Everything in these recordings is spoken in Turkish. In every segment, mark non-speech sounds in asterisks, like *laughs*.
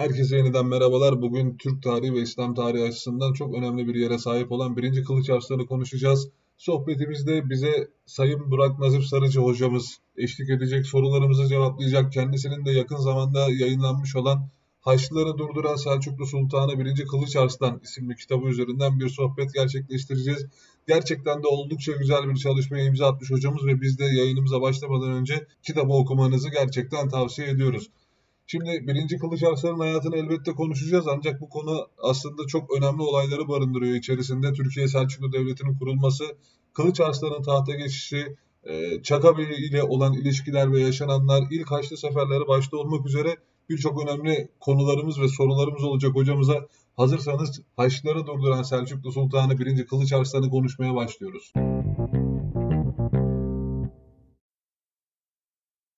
Herkese yeniden merhabalar. Bugün Türk tarihi ve İslam tarihi açısından çok önemli bir yere sahip olan 1. Kılıç Arslan'ı konuşacağız. Sohbetimizde bize Sayın Burak Nazif Sarıcı hocamız eşlik edecek, sorularımızı cevaplayacak. Kendisinin de yakın zamanda yayınlanmış olan Haçlıları Durduran Selçuklu Sultanı 1. Kılıç Arslan isimli kitabı üzerinden bir sohbet gerçekleştireceğiz. Gerçekten de oldukça güzel bir çalışmaya imza atmış hocamız ve biz de yayınımıza başlamadan önce kitabı okumanızı gerçekten tavsiye ediyoruz. Şimdi birinci Kılıç Arslan'ın hayatını elbette konuşacağız ancak bu konu aslında çok önemli olayları barındırıyor içerisinde. Türkiye Selçuklu Devleti'nin kurulması, Kılıç Arslan'ın tahta geçişi, e, Çakabey ile olan ilişkiler ve yaşananlar, ilk Haçlı seferleri başta olmak üzere birçok önemli konularımız ve sorularımız olacak hocamıza. Hazırsanız Haçlıları durduran Selçuklu Sultanı 1. Kılıç Arslan'ı konuşmaya başlıyoruz.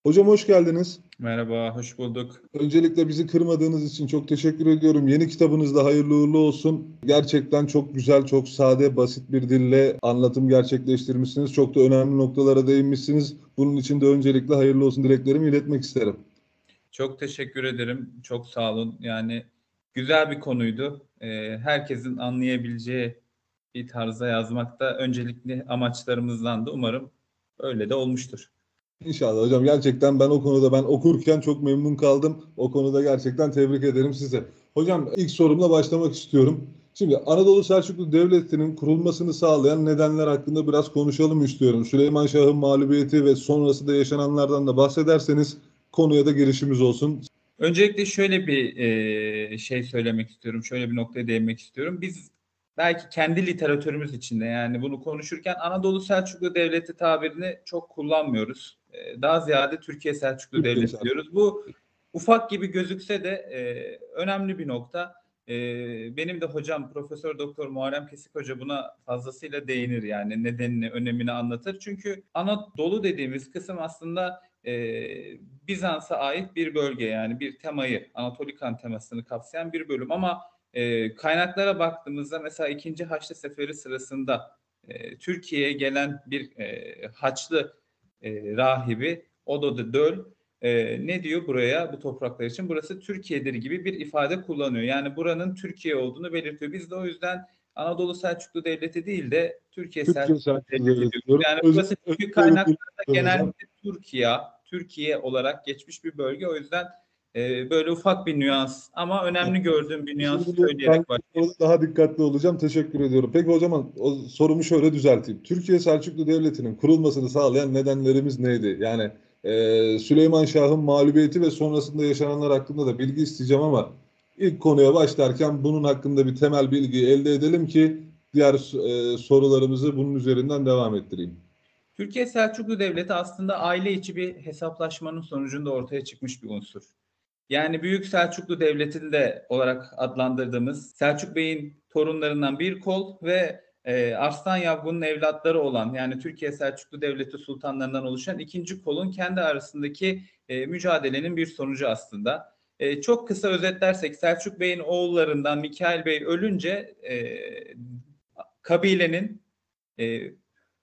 Hocam hoş geldiniz. Merhaba, hoş bulduk. Öncelikle bizi kırmadığınız için çok teşekkür ediyorum. Yeni kitabınız da hayırlı uğurlu olsun. Gerçekten çok güzel, çok sade, basit bir dille anlatım gerçekleştirmişsiniz. Çok da önemli noktalara değinmişsiniz. Bunun için de öncelikle hayırlı olsun dileklerimi iletmek isterim. Çok teşekkür ederim. Çok sağ olun. Yani güzel bir konuydu. Ee, herkesin anlayabileceği bir tarzda yazmak da öncelikli amaçlarımızdan da umarım öyle de olmuştur. İnşallah hocam gerçekten ben o konuda ben okurken çok memnun kaldım. O konuda gerçekten tebrik ederim size. Hocam ilk sorumla başlamak istiyorum. Şimdi Anadolu Selçuklu Devleti'nin kurulmasını sağlayan nedenler hakkında biraz konuşalım istiyorum. Süleyman Şah'ın mağlubiyeti ve sonrasında yaşananlardan da bahsederseniz konuya da girişimiz olsun. Öncelikle şöyle bir e, şey söylemek istiyorum. Şöyle bir noktaya değinmek istiyorum. Biz belki kendi literatürümüz içinde yani bunu konuşurken Anadolu Selçuklu Devleti tabirini çok kullanmıyoruz. Ee, daha ziyade Türkiye Selçuklu Türkiye Devleti Selçuklu. diyoruz. Bu ufak gibi gözükse de e, önemli bir nokta. E, benim de hocam Profesör Doktor Muharrem Kesik Hoca buna fazlasıyla değinir yani nedenini, önemini anlatır. Çünkü Anadolu dediğimiz kısım aslında e, Bizans'a ait bir bölge yani bir temayı, Anatolikan temasını kapsayan bir bölüm ama e, kaynaklara baktığımızda mesela 2. Haçlı Seferi sırasında e, Türkiye'ye gelen bir e, Haçlı e, rahibi Odo Döl e, ne diyor buraya bu topraklar için? Burası Türkiye'dir gibi bir ifade kullanıyor. Yani buranın Türkiye olduğunu belirtiyor. Biz de o yüzden Anadolu Selçuklu Devleti değil de Türkiye, Türkiye Selçuklu, Selçuklu Devleti diyoruz. Yani Öz, burası çünkü kaynaklarda genellikle Türkiye, Türkiye olarak geçmiş bir bölge. O yüzden e, böyle ufak bir nüans ama önemli gördüğüm bir nüans söyleyerek başlayayım. Daha dikkatli olacağım. Teşekkür ediyorum. Peki o zaman o sorumu şöyle düzelteyim. Türkiye Selçuklu Devleti'nin kurulmasını sağlayan nedenlerimiz neydi? Yani e, Süleyman Şah'ın mağlubiyeti ve sonrasında yaşananlar hakkında da bilgi isteyeceğim ama ilk konuya başlarken bunun hakkında bir temel bilgi elde edelim ki diğer e, sorularımızı bunun üzerinden devam ettireyim. Türkiye Selçuklu Devleti aslında aile içi bir hesaplaşmanın sonucunda ortaya çıkmış bir unsur. Yani Büyük Selçuklu Devleti'nde olarak adlandırdığımız Selçuk Bey'in torunlarından bir kol ve e, Arslan Yavgun'un evlatları olan yani Türkiye Selçuklu Devleti sultanlarından oluşan ikinci kolun kendi arasındaki e, mücadelenin bir sonucu aslında. E, çok kısa özetlersek Selçuk Bey'in oğullarından Mikail Bey ölünce e, kabilenin e,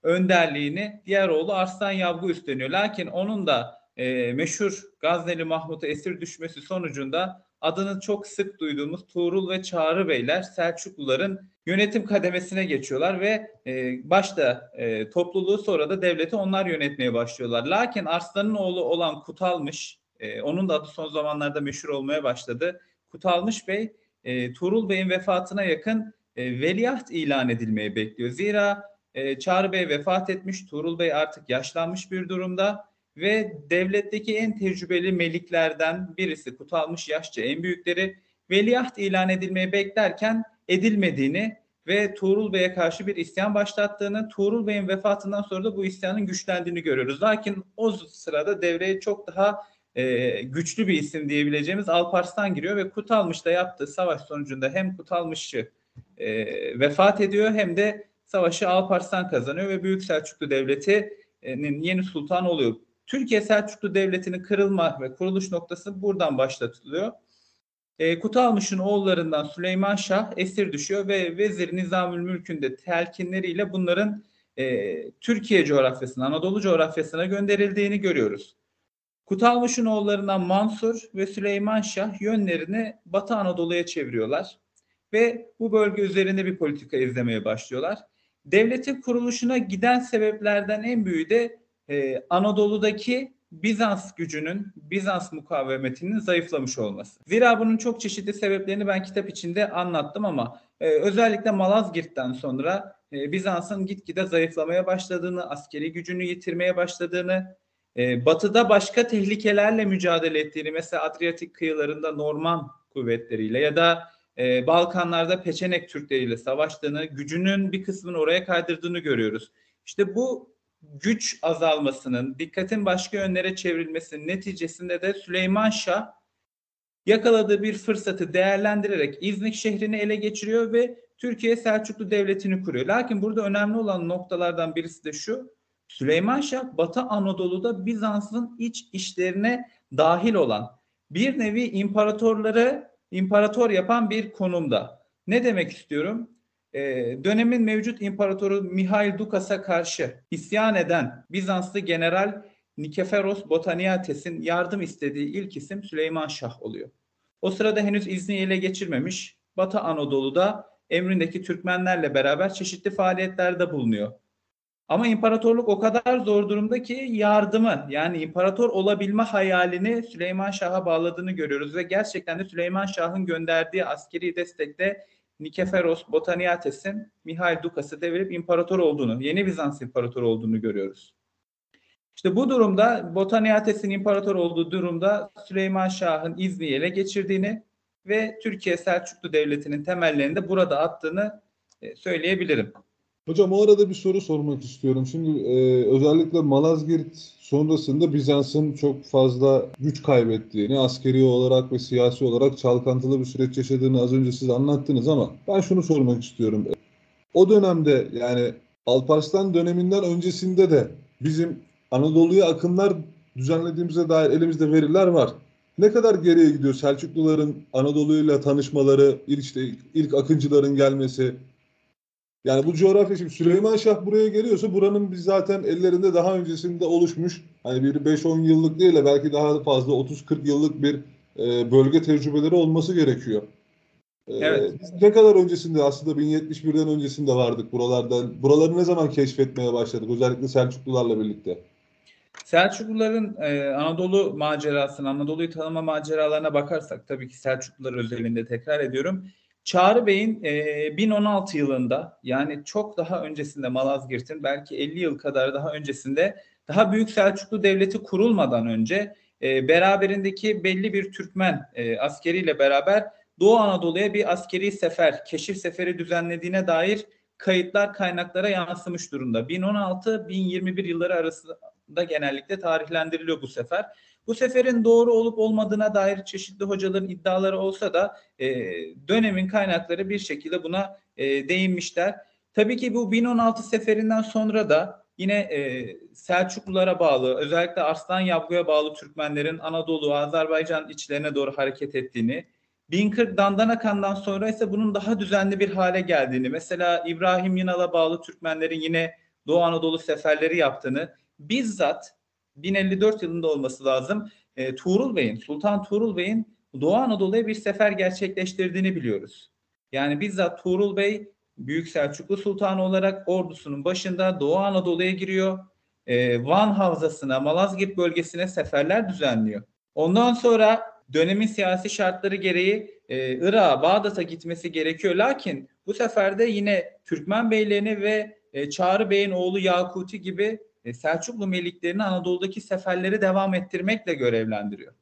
önderliğini diğer oğlu Arslan Yavgu üstleniyor. Lakin onun da e, meşhur Gazneli Mahmut'a esir düşmesi sonucunda adını çok sık duyduğumuz Tuğrul ve Çağrı Beyler Selçukluların yönetim kademesine geçiyorlar ve e, başta e, topluluğu sonra da devleti onlar yönetmeye başlıyorlar. Lakin Arslan'ın oğlu olan Kutalmış, e, onun da adı son zamanlarda meşhur olmaya başladı. Kutalmış Bey, e, Tuğrul Bey'in vefatına yakın e, veliaht ilan edilmeyi bekliyor. Zira e, Çağrı Bey vefat etmiş, Tuğrul Bey artık yaşlanmış bir durumda ve devletteki en tecrübeli meliklerden birisi Kutalmış yaşça en büyükleri veliaht ilan edilmeyi beklerken edilmediğini ve Tuğrul Bey'e karşı bir isyan başlattığını, Tuğrul Bey'in vefatından sonra da bu isyanın güçlendiğini görüyoruz. Lakin o sırada devreye çok daha e, güçlü bir isim diyebileceğimiz Alparslan giriyor ve Kutalmış'ta yaptığı savaş sonucunda hem Kutalmış'ı e, vefat ediyor hem de savaşı Alparslan kazanıyor ve Büyük Selçuklu Devleti'nin yeni sultan oluyor. Türkiye Selçuklu Devleti'nin kırılma ve kuruluş noktası buradan başlatılıyor. E, Kutalmış'ın oğullarından Süleyman Şah esir düşüyor ve Vezir Nizamül Mülk'ün de telkinleriyle bunların e, Türkiye coğrafyasına, Anadolu coğrafyasına gönderildiğini görüyoruz. Kutalmış'ın oğullarından Mansur ve Süleyman Şah yönlerini Batı Anadolu'ya çeviriyorlar ve bu bölge üzerinde bir politika izlemeye başlıyorlar. Devletin kuruluşuna giden sebeplerden en büyüğü de e, Anadolu'daki Bizans gücünün, Bizans mukavemetinin zayıflamış olması. Zira bunun çok çeşitli sebeplerini ben kitap içinde anlattım ama e, özellikle Malazgirt'ten sonra e, Bizans'ın gitgide zayıflamaya başladığını, askeri gücünü yitirmeye başladığını, e, batıda başka tehlikelerle mücadele ettiğini, mesela Adriyatik kıyılarında Norman kuvvetleriyle ya da e, Balkanlarda Peçenek Türkleriyle savaştığını, gücünün bir kısmını oraya kaydırdığını görüyoruz. İşte bu güç azalmasının, dikkatin başka yönlere çevrilmesinin neticesinde de Süleyman Şah yakaladığı bir fırsatı değerlendirerek İznik şehrini ele geçiriyor ve Türkiye Selçuklu Devleti'ni kuruyor. Lakin burada önemli olan noktalardan birisi de şu. Süleyman Şah Batı Anadolu'da Bizans'ın iç işlerine dahil olan bir nevi imparatorları imparator yapan bir konumda. Ne demek istiyorum? Ee, dönemin mevcut imparatoru Mihail Dukas'a karşı isyan eden Bizanslı general Nikeferos Botaniates'in yardım istediği ilk isim Süleyman Şah oluyor. O sırada henüz izni ele geçirmemiş. Batı Anadolu'da emrindeki Türkmenlerle beraber çeşitli faaliyetlerde bulunuyor. Ama imparatorluk o kadar zor durumda ki yardımı yani imparator olabilme hayalini Süleyman Şah'a bağladığını görüyoruz ve gerçekten de Süleyman Şah'ın gönderdiği askeri destekte Nikeferos Botaniates'in Mihail Dukas'ı devirip imparator olduğunu, yeni Bizans imparatoru olduğunu görüyoruz. İşte bu durumda Botaniates'in imparator olduğu durumda Süleyman Şah'ın izni ele geçirdiğini ve Türkiye Selçuklu Devleti'nin temellerini de burada attığını e, söyleyebilirim. Hocam o arada bir soru sormak istiyorum. Şimdi e, özellikle Malazgirt sonrasında Bizans'ın çok fazla güç kaybettiğini, askeri olarak ve siyasi olarak çalkantılı bir süreç yaşadığını az önce siz anlattınız ama ben şunu sormak istiyorum. O dönemde yani Alparslan döneminden öncesinde de bizim Anadolu'ya akınlar düzenlediğimize dair elimizde veriler var. Ne kadar geriye gidiyor Selçukluların Anadolu'yla tanışmaları, işte ilk akıncıların gelmesi, yani bu coğrafya şimdi Süleyman Şah buraya geliyorsa buranın biz zaten ellerinde daha öncesinde oluşmuş hani bir 5-10 yıllık değil de belki daha fazla 30-40 yıllık bir e, bölge tecrübeleri olması gerekiyor. E, evet. Biz ne kadar öncesinde aslında 1071'den öncesinde vardık buralardan. Buraları ne zaman keşfetmeye başladık özellikle Selçuklularla birlikte? Selçukluların e, Anadolu macerasını, Anadolu'yu tanıma maceralarına bakarsak tabii ki Selçuklular özelinde tekrar ediyorum. Çağrı Bey'in e, 1016 yılında yani çok daha öncesinde Malazgirt'in belki 50 yıl kadar daha öncesinde daha Büyük Selçuklu Devleti kurulmadan önce e, beraberindeki belli bir Türkmen e, askeriyle beraber Doğu Anadolu'ya bir askeri sefer, keşif seferi düzenlediğine dair kayıtlar kaynaklara yansımış durumda. 1016-1021 yılları arasında genellikle tarihlendiriliyor bu sefer. Bu seferin doğru olup olmadığına dair çeşitli hocaların iddiaları olsa da e, dönemin kaynakları bir şekilde buna e, değinmişler. Tabii ki bu 1016 seferinden sonra da yine e, Selçuklulara bağlı özellikle Arslan Yabgu'ya bağlı Türkmenlerin Anadolu, Azerbaycan içlerine doğru hareket ettiğini, 1040 Dandanakan'dan sonra ise bunun daha düzenli bir hale geldiğini, mesela İbrahim Yinal'a bağlı Türkmenlerin yine Doğu Anadolu seferleri yaptığını, bizzat 1054 yılında olması lazım. E, Tuğrul Bey'in, Sultan Tuğrul Bey'in Doğu Anadolu'ya bir sefer gerçekleştirdiğini biliyoruz. Yani bizzat Tuğrul Bey Büyük Selçuklu Sultanı olarak ordusunun başında Doğu Anadolu'ya giriyor. E, Van Havzası'na, Malazgirt bölgesine seferler düzenliyor. Ondan sonra dönemin siyasi şartları gereği e, Irak'a, Bağdat'a gitmesi gerekiyor. Lakin bu seferde yine Türkmen beylerini ve e, Çağrı Bey'in oğlu Yakuti gibi Selçuklu meliklerini Anadolu'daki seferleri devam ettirmekle görevlendiriyor.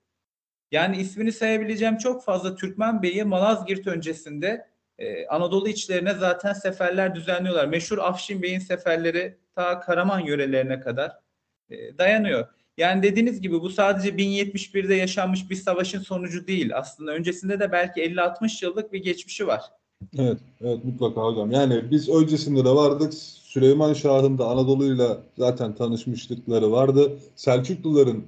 Yani ismini sayabileceğim çok fazla Türkmen Bey'i Malazgirt öncesinde e, Anadolu içlerine zaten seferler düzenliyorlar. Meşhur Afşin Bey'in seferleri ta Karaman yörelerine kadar e, dayanıyor. Yani dediğiniz gibi bu sadece 1071'de yaşanmış bir savaşın sonucu değil. Aslında öncesinde de belki 50-60 yıllık bir geçmişi var. Evet, evet mutlaka hocam. Yani biz öncesinde de vardık. Süleyman Şah'ın da Anadolu'yla zaten tanışmışlıkları vardı. Selçukluların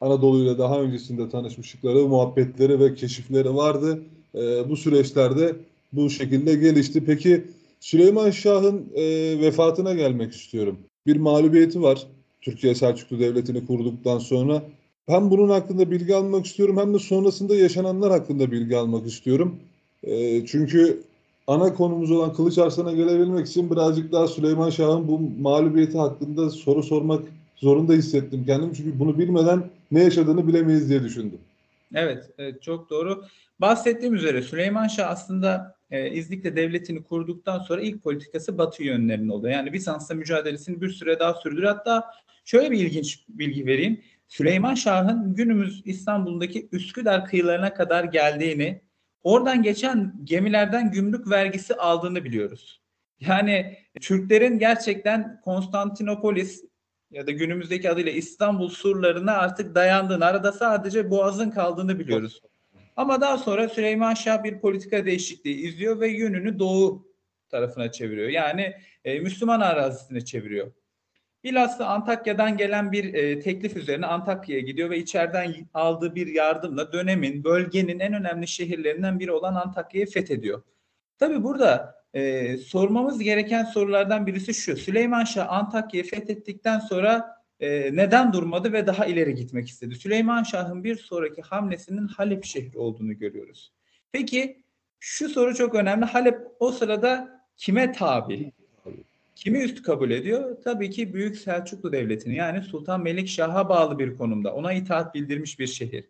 Anadolu'yla daha öncesinde tanışmışlıkları, muhabbetleri ve keşifleri vardı. E, bu süreçlerde bu şekilde gelişti. Peki Süleyman Şah'ın e, vefatına gelmek istiyorum. Bir mağlubiyeti var. Türkiye Selçuklu Devleti'ni kurduktan sonra hem bunun hakkında bilgi almak istiyorum hem de sonrasında yaşananlar hakkında bilgi almak istiyorum. E, çünkü ana konumuz olan Kılıç Arslan'a gelebilmek için birazcık daha Süleyman Şah'ın bu mağlubiyeti hakkında soru sormak zorunda hissettim kendim. Çünkü bunu bilmeden ne yaşadığını bilemeyiz diye düşündüm. Evet, evet çok doğru. Bahsettiğim üzere Süleyman Şah aslında e, İznik'te devletini kurduktan sonra ilk politikası Batı yönlerinde oluyor. Yani Bizans'la mücadelesini bir süre daha sürdürüyor. Hatta şöyle bir ilginç bilgi vereyim. Süleyman Şah'ın günümüz İstanbul'daki Üsküdar kıyılarına kadar geldiğini, oradan geçen gemilerden gümrük vergisi aldığını biliyoruz. Yani Türklerin gerçekten Konstantinopolis ya da günümüzdeki adıyla İstanbul surlarına artık dayandığını, arada sadece Boğaz'ın kaldığını biliyoruz. Ama daha sonra Süleyman Şah bir politika değişikliği izliyor ve yönünü doğu tarafına çeviriyor. Yani e, Müslüman arazisine çeviriyor. Bilhassa Antakya'dan gelen bir e, teklif üzerine Antakya'ya gidiyor ve içeriden aldığı bir yardımla dönemin, bölgenin en önemli şehirlerinden biri olan Antakya'yı fethediyor. Tabi burada e, sormamız gereken sorulardan birisi şu. Süleyman Şah Antakya'yı fethettikten sonra e, neden durmadı ve daha ileri gitmek istedi? Süleyman Şah'ın bir sonraki hamlesinin Halep şehri olduğunu görüyoruz. Peki şu soru çok önemli. Halep o sırada kime tabi? Kimi üst kabul ediyor? Tabii ki Büyük Selçuklu Devleti'ni yani Sultan Melik Şah'a bağlı bir konumda. Ona itaat bildirmiş bir şehir.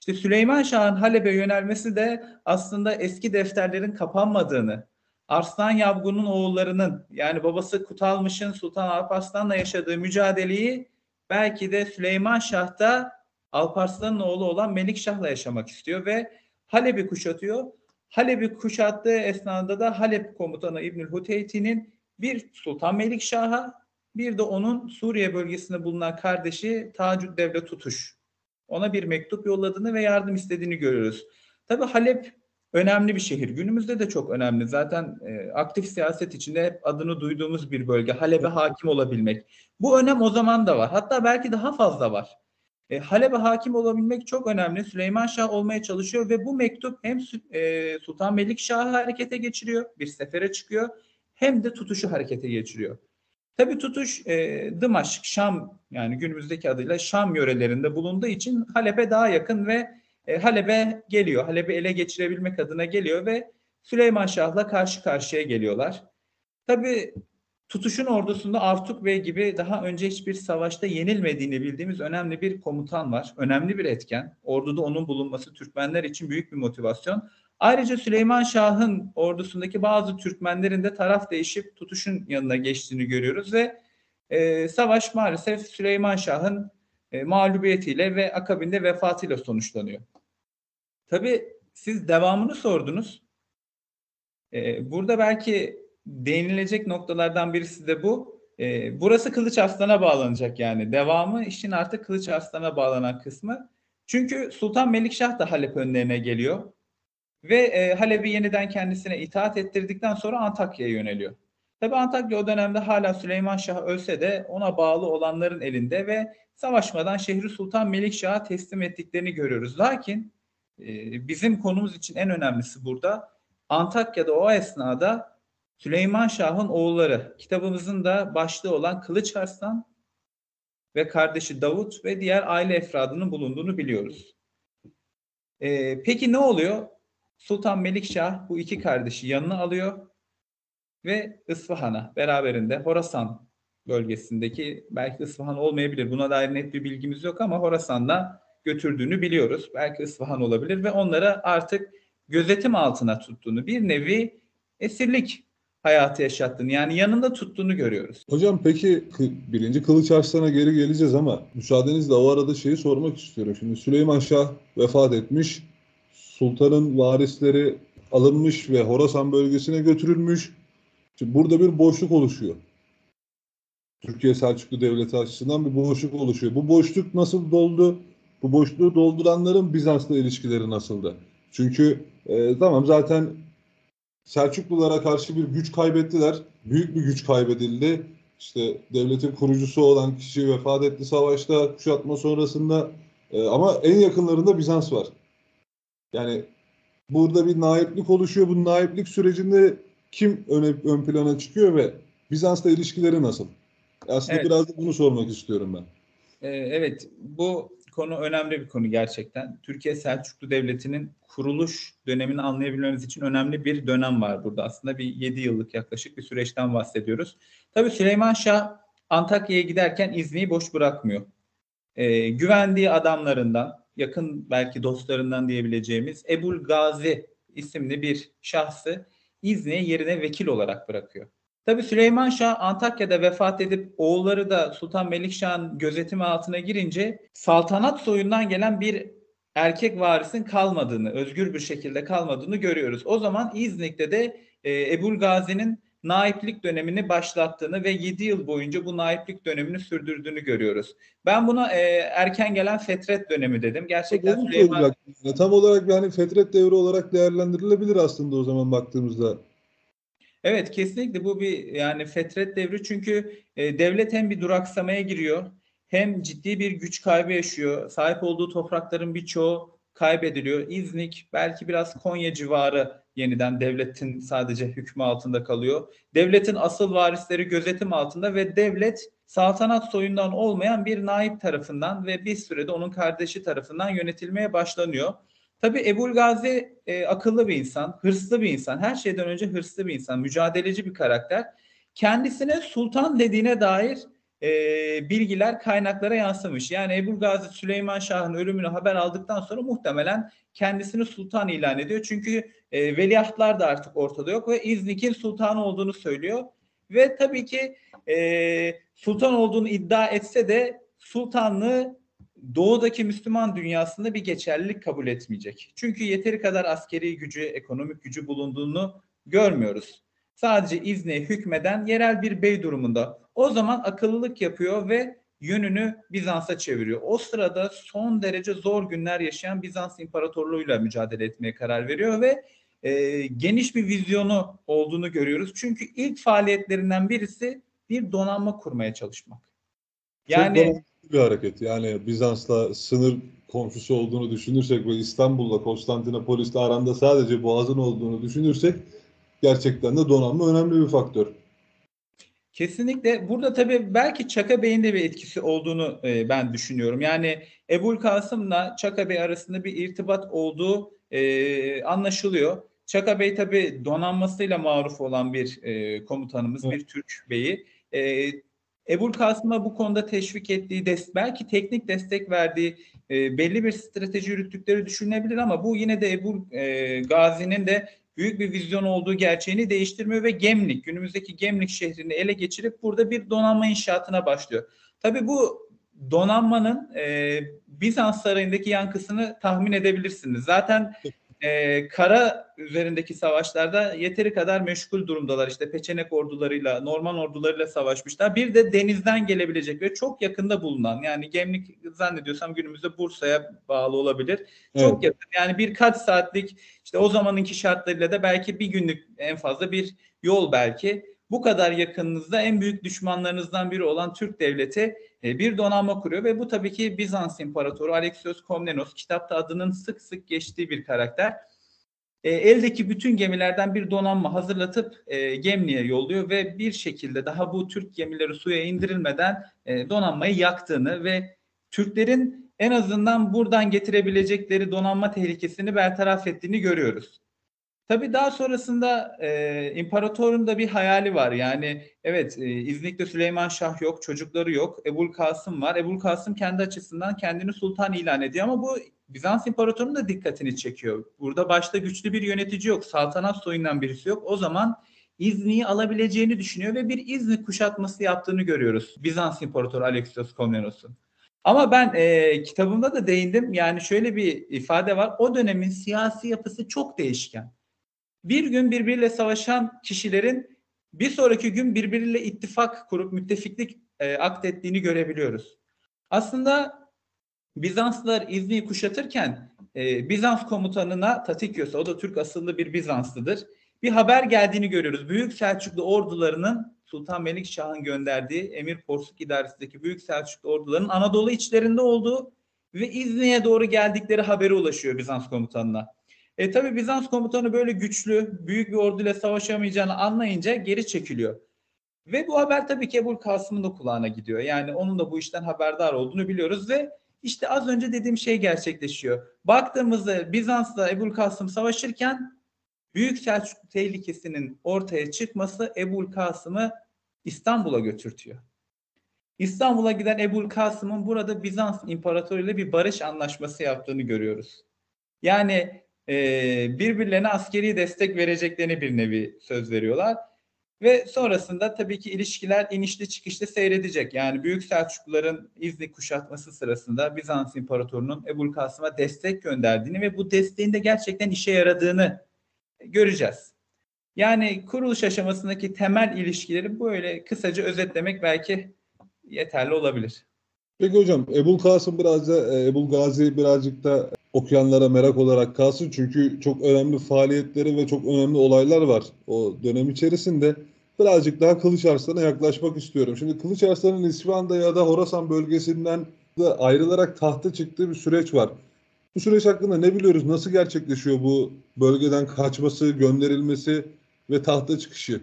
İşte Süleyman Şah'ın Halep'e yönelmesi de aslında eski defterlerin kapanmadığını, Arslan Yavgun'un oğullarının yani babası Kutalmış'ın Sultan Alparslan'la yaşadığı mücadeleyi belki de Süleyman Şah da Alparslan'ın oğlu olan Melik Şah'la yaşamak istiyor ve Halep'i kuşatıyor. Halep'i kuşattığı esnada da Halep komutanı İbnül Huteyti'nin bir Sultan Melik Şah'a bir de onun Suriye bölgesinde bulunan kardeşi Tacud Devlet Tutuş. Ona bir mektup yolladığını ve yardım istediğini görüyoruz. Tabi Halep önemli bir şehir. Günümüzde de çok önemli. Zaten e, aktif siyaset içinde hep adını duyduğumuz bir bölge. Halep'e hakim olabilmek. Bu önem o zaman da var. Hatta belki daha fazla var. E, Halep'e hakim olabilmek çok önemli. Süleyman Şah olmaya çalışıyor ve bu mektup hem e, Sultan Melik Şah'ı harekete geçiriyor, bir sefere çıkıyor hem de tutuşu harekete geçiriyor. Tabi tutuş e, Dımaşk, Şam yani günümüzdeki adıyla Şam yörelerinde bulunduğu için Halep'e daha yakın ve e, Halep'e geliyor. Halep'i ele geçirebilmek adına geliyor ve Süleyman Şah'la karşı karşıya geliyorlar. Tabi tutuşun ordusunda Artuk Bey gibi daha önce hiçbir savaşta yenilmediğini bildiğimiz önemli bir komutan var. Önemli bir etken. Orduda onun bulunması Türkmenler için büyük bir motivasyon. Ayrıca Süleyman Şah'ın ordusundaki bazı Türkmenlerin de taraf değişip tutuşun yanına geçtiğini görüyoruz ve e, savaş maalesef Süleyman Şah'ın e, mağlubiyetiyle ve akabinde vefatıyla sonuçlanıyor. Tabi siz devamını sordunuz. E, burada belki değinilecek noktalardan birisi de bu. E, burası Kılıç Arslan'a bağlanacak yani. Devamı işin artık Kılıç Arslan'a bağlanan kısmı. Çünkü Sultan Melikşah da Halep önlerine geliyor. Ve e, Halep'i yeniden kendisine itaat ettirdikten sonra Antakya'ya yöneliyor. Tabi Antakya o dönemde hala Süleyman Şah ölse de ona bağlı olanların elinde ve savaşmadan şehri Sultan Melikşah'a teslim ettiklerini görüyoruz. Lakin e, bizim konumuz için en önemlisi burada Antakya'da o esnada Süleyman Şah'ın oğulları kitabımızın da başlığı olan Kılıç Arslan ve kardeşi Davut ve diğer aile efradının bulunduğunu biliyoruz. E, peki ne oluyor? Sultan Melikşah bu iki kardeşi yanına alıyor ve İsfahan'a beraberinde Horasan bölgesindeki belki İsfahan olmayabilir. Buna dair net bir bilgimiz yok ama Horasan'da götürdüğünü biliyoruz. Belki İsfahan olabilir ve onları artık gözetim altına tuttuğunu, bir nevi esirlik hayatı yaşattığını yani yanında tuttuğunu görüyoruz. Hocam peki birinci Kılıç Arslan'a geri geleceğiz ama müsaadenizle o arada şeyi sormak istiyorum. Şimdi Süleyman Şah vefat etmiş. Sultanın varisleri alınmış ve Horasan bölgesine götürülmüş. Şimdi burada bir boşluk oluşuyor. Türkiye Selçuklu Devleti açısından bir boşluk oluşuyor. Bu boşluk nasıl doldu? Bu boşluğu dolduranların Bizans'la ilişkileri nasıldı? Çünkü e, tamam zaten Selçuklulara karşı bir güç kaybettiler. Büyük bir güç kaybedildi. İşte devletin kurucusu olan kişi vefat etti savaşta, kuşatma sonrasında. E, ama en yakınlarında Bizans var. Yani burada bir naiplik oluşuyor. Bu naiplik sürecinde kim öne, ön plana çıkıyor ve Bizans'la ilişkileri nasıl? Aslında evet. biraz da bunu sormak istiyorum ben. Ee, evet, bu konu önemli bir konu gerçekten. Türkiye Selçuklu Devleti'nin kuruluş dönemini anlayabilmemiz için önemli bir dönem var burada. Aslında bir 7 yıllık yaklaşık bir süreçten bahsediyoruz. Tabii Süleyman Şah Antakya'ya giderken İzni'yi boş bırakmıyor. Ee, güvendiği adamlarından, yakın belki dostlarından diyebileceğimiz Ebul Gazi isimli bir şahsı İzni'ye yerine vekil olarak bırakıyor. Tabi Süleyman Şah Antakya'da vefat edip oğulları da Sultan Melikşah'ın gözetimi altına girince saltanat soyundan gelen bir erkek varisin kalmadığını, özgür bir şekilde kalmadığını görüyoruz. O zaman İznik'te de e, Ebul Gazi'nin naiplik dönemini başlattığını ve 7 yıl boyunca bu naiplik dönemini sürdürdüğünü görüyoruz. Ben buna e, erken gelen fetret dönemi dedim. Gerçekten Onu Süleyman... Tam olarak yani fetret devri olarak değerlendirilebilir aslında o zaman baktığımızda. Evet kesinlikle bu bir yani fetret devri çünkü e, devlet hem bir duraksamaya giriyor hem ciddi bir güç kaybı yaşıyor. Sahip olduğu toprakların birçoğu kaybediliyor. İznik belki biraz Konya civarı yeniden devletin sadece hükmü altında kalıyor. Devletin asıl varisleri gözetim altında ve devlet saltanat soyundan olmayan bir naip tarafından ve bir sürede onun kardeşi tarafından yönetilmeye başlanıyor. Tabii Ebul Gazi e, akıllı bir insan, hırslı bir insan. Her şeyden önce hırslı bir insan, mücadeleci bir karakter. Kendisine sultan dediğine dair e, bilgiler kaynaklara yansımış. Yani Ebul Gazi Süleyman Şah'ın ölümünü haber aldıktan sonra muhtemelen kendisini sultan ilan ediyor. Çünkü e, veliahtlar da artık ortada yok ve İznik'in sultan olduğunu söylüyor. Ve tabii ki e, sultan olduğunu iddia etse de sultanlığı doğudaki Müslüman dünyasında bir geçerlilik kabul etmeyecek. Çünkü yeteri kadar askeri gücü, ekonomik gücü bulunduğunu görmüyoruz. Sadece izne hükmeden yerel bir bey durumunda. O zaman akıllılık yapıyor ve yönünü Bizans'a çeviriyor. O sırada son derece zor günler yaşayan Bizans İmparatorluğu'yla mücadele etmeye karar veriyor ve e, geniş bir vizyonu olduğunu görüyoruz. Çünkü ilk faaliyetlerinden birisi bir donanma kurmaya çalışmak. Yani bir hareket. Yani Bizans'la sınır komşusu olduğunu düşünürsek ve İstanbul'la Konstantinopolis'le aranda sadece boğazın olduğunu düşünürsek gerçekten de donanma önemli bir faktör. Kesinlikle. Burada tabii belki Çaka Bey'in de bir etkisi olduğunu e, ben düşünüyorum. Yani Ebul Kasım'la Çaka Bey arasında bir irtibat olduğu e, anlaşılıyor. Çaka Bey tabii donanmasıyla maruf olan bir e, komutanımız, evet. bir Türk beyi. E, Ebul Kasım'a bu konuda teşvik ettiği, des belki teknik destek verdiği e, belli bir strateji yürüttükleri düşünülebilir ama bu yine de Ebul e, Gazi'nin de büyük bir vizyon olduğu gerçeğini değiştirmiyor ve Gemlik, günümüzdeki Gemlik şehrini ele geçirip burada bir donanma inşaatına başlıyor. Tabii bu donanmanın e, Bizans sarayındaki yankısını tahmin edebilirsiniz. Zaten e, kara üzerindeki savaşlarda yeteri kadar meşgul durumdalar. İşte Peçenek ordularıyla, Norman ordularıyla savaşmışlar. Bir de denizden gelebilecek ve çok yakında bulunan yani Gemlik zannediyorsam günümüzde Bursa'ya bağlı olabilir. Çok evet. yakın yani birkaç saatlik işte o zamanınki şartlarıyla da belki bir günlük en fazla bir yol belki. Bu kadar yakınınızda en büyük düşmanlarınızdan biri olan Türk devleti bir donanma kuruyor ve bu tabii ki Bizans İmparatoru Alexios Komnenos kitapta adının sık sık geçtiği bir karakter. E, eldeki bütün gemilerden bir donanma hazırlatıp e, Gemli'ye yolluyor ve bir şekilde daha bu Türk gemileri suya indirilmeden e, donanmayı yaktığını ve Türklerin en azından buradan getirebilecekleri donanma tehlikesini bertaraf ettiğini görüyoruz. Tabii daha sonrasında e, imparatorun da bir hayali var. Yani evet e, İznik'te Süleyman Şah yok, çocukları yok. Ebul Kasım var. Ebul Kasım kendi açısından kendini sultan ilan ediyor ama bu Bizans İmparatorunun da dikkatini çekiyor. Burada başta güçlü bir yönetici yok, saltanat soyundan birisi yok. O zaman İznik'i alabileceğini düşünüyor ve bir İznik kuşatması yaptığını görüyoruz. Bizans İmparatoru Alexios Komnenos'un. Ama ben e, kitabımda da değindim. Yani şöyle bir ifade var. O dönemin siyasi yapısı çok değişken bir gün birbiriyle savaşan kişilerin bir sonraki gün birbiriyle ittifak kurup müttefiklik e, aktettiğini görebiliyoruz. Aslında Bizanslılar İznik'i kuşatırken e, Bizans komutanına Tatikyos, o da Türk asıllı bir Bizanslıdır. Bir haber geldiğini görüyoruz. Büyük Selçuklu ordularının Sultan Melikşah'ın gönderdiği Emir Porsuk idaresindeki Büyük Selçuklu ordularının Anadolu içlerinde olduğu ve İznik'e doğru geldikleri haberi ulaşıyor Bizans komutanına. E tabi Bizans komutanı böyle güçlü, büyük bir orduyla savaşamayacağını anlayınca geri çekiliyor. Ve bu haber tabii ki Ebul Kasım'ın da kulağına gidiyor. Yani onun da bu işten haberdar olduğunu biliyoruz ve İşte az önce dediğim şey gerçekleşiyor. Baktığımızda Bizans'la Ebul Kasım savaşırken Büyük Selçuklu tehlikesinin ortaya çıkması Ebul Kasım'ı İstanbul'a götürtüyor. İstanbul'a giden Ebul Kasım'ın burada Bizans İmparatoru ile bir barış anlaşması yaptığını görüyoruz. Yani e, birbirlerine askeri destek vereceklerini bir nevi söz veriyorlar. Ve sonrasında tabii ki ilişkiler inişli çıkışlı seyredecek. Yani Büyük Selçukluların İzni kuşatması sırasında Bizans İmparatorunun Ebul Kasım'a destek gönderdiğini ve bu desteğin de gerçekten işe yaradığını göreceğiz. Yani kuruluş aşamasındaki temel ilişkileri böyle kısaca özetlemek belki yeterli olabilir. Peki hocam Ebul Kasım biraz da e, Ebul Gazi birazcık da okuyanlara merak olarak kalsın. Çünkü çok önemli faaliyetleri ve çok önemli olaylar var o dönem içerisinde. Birazcık daha Kılıç Arslan'a yaklaşmak istiyorum. Şimdi Kılıç Arslan'ın İsfahanda ya da Horasan bölgesinden de ayrılarak tahta çıktığı bir süreç var. Bu süreç hakkında ne biliyoruz? Nasıl gerçekleşiyor bu bölgeden kaçması, gönderilmesi ve tahta çıkışı?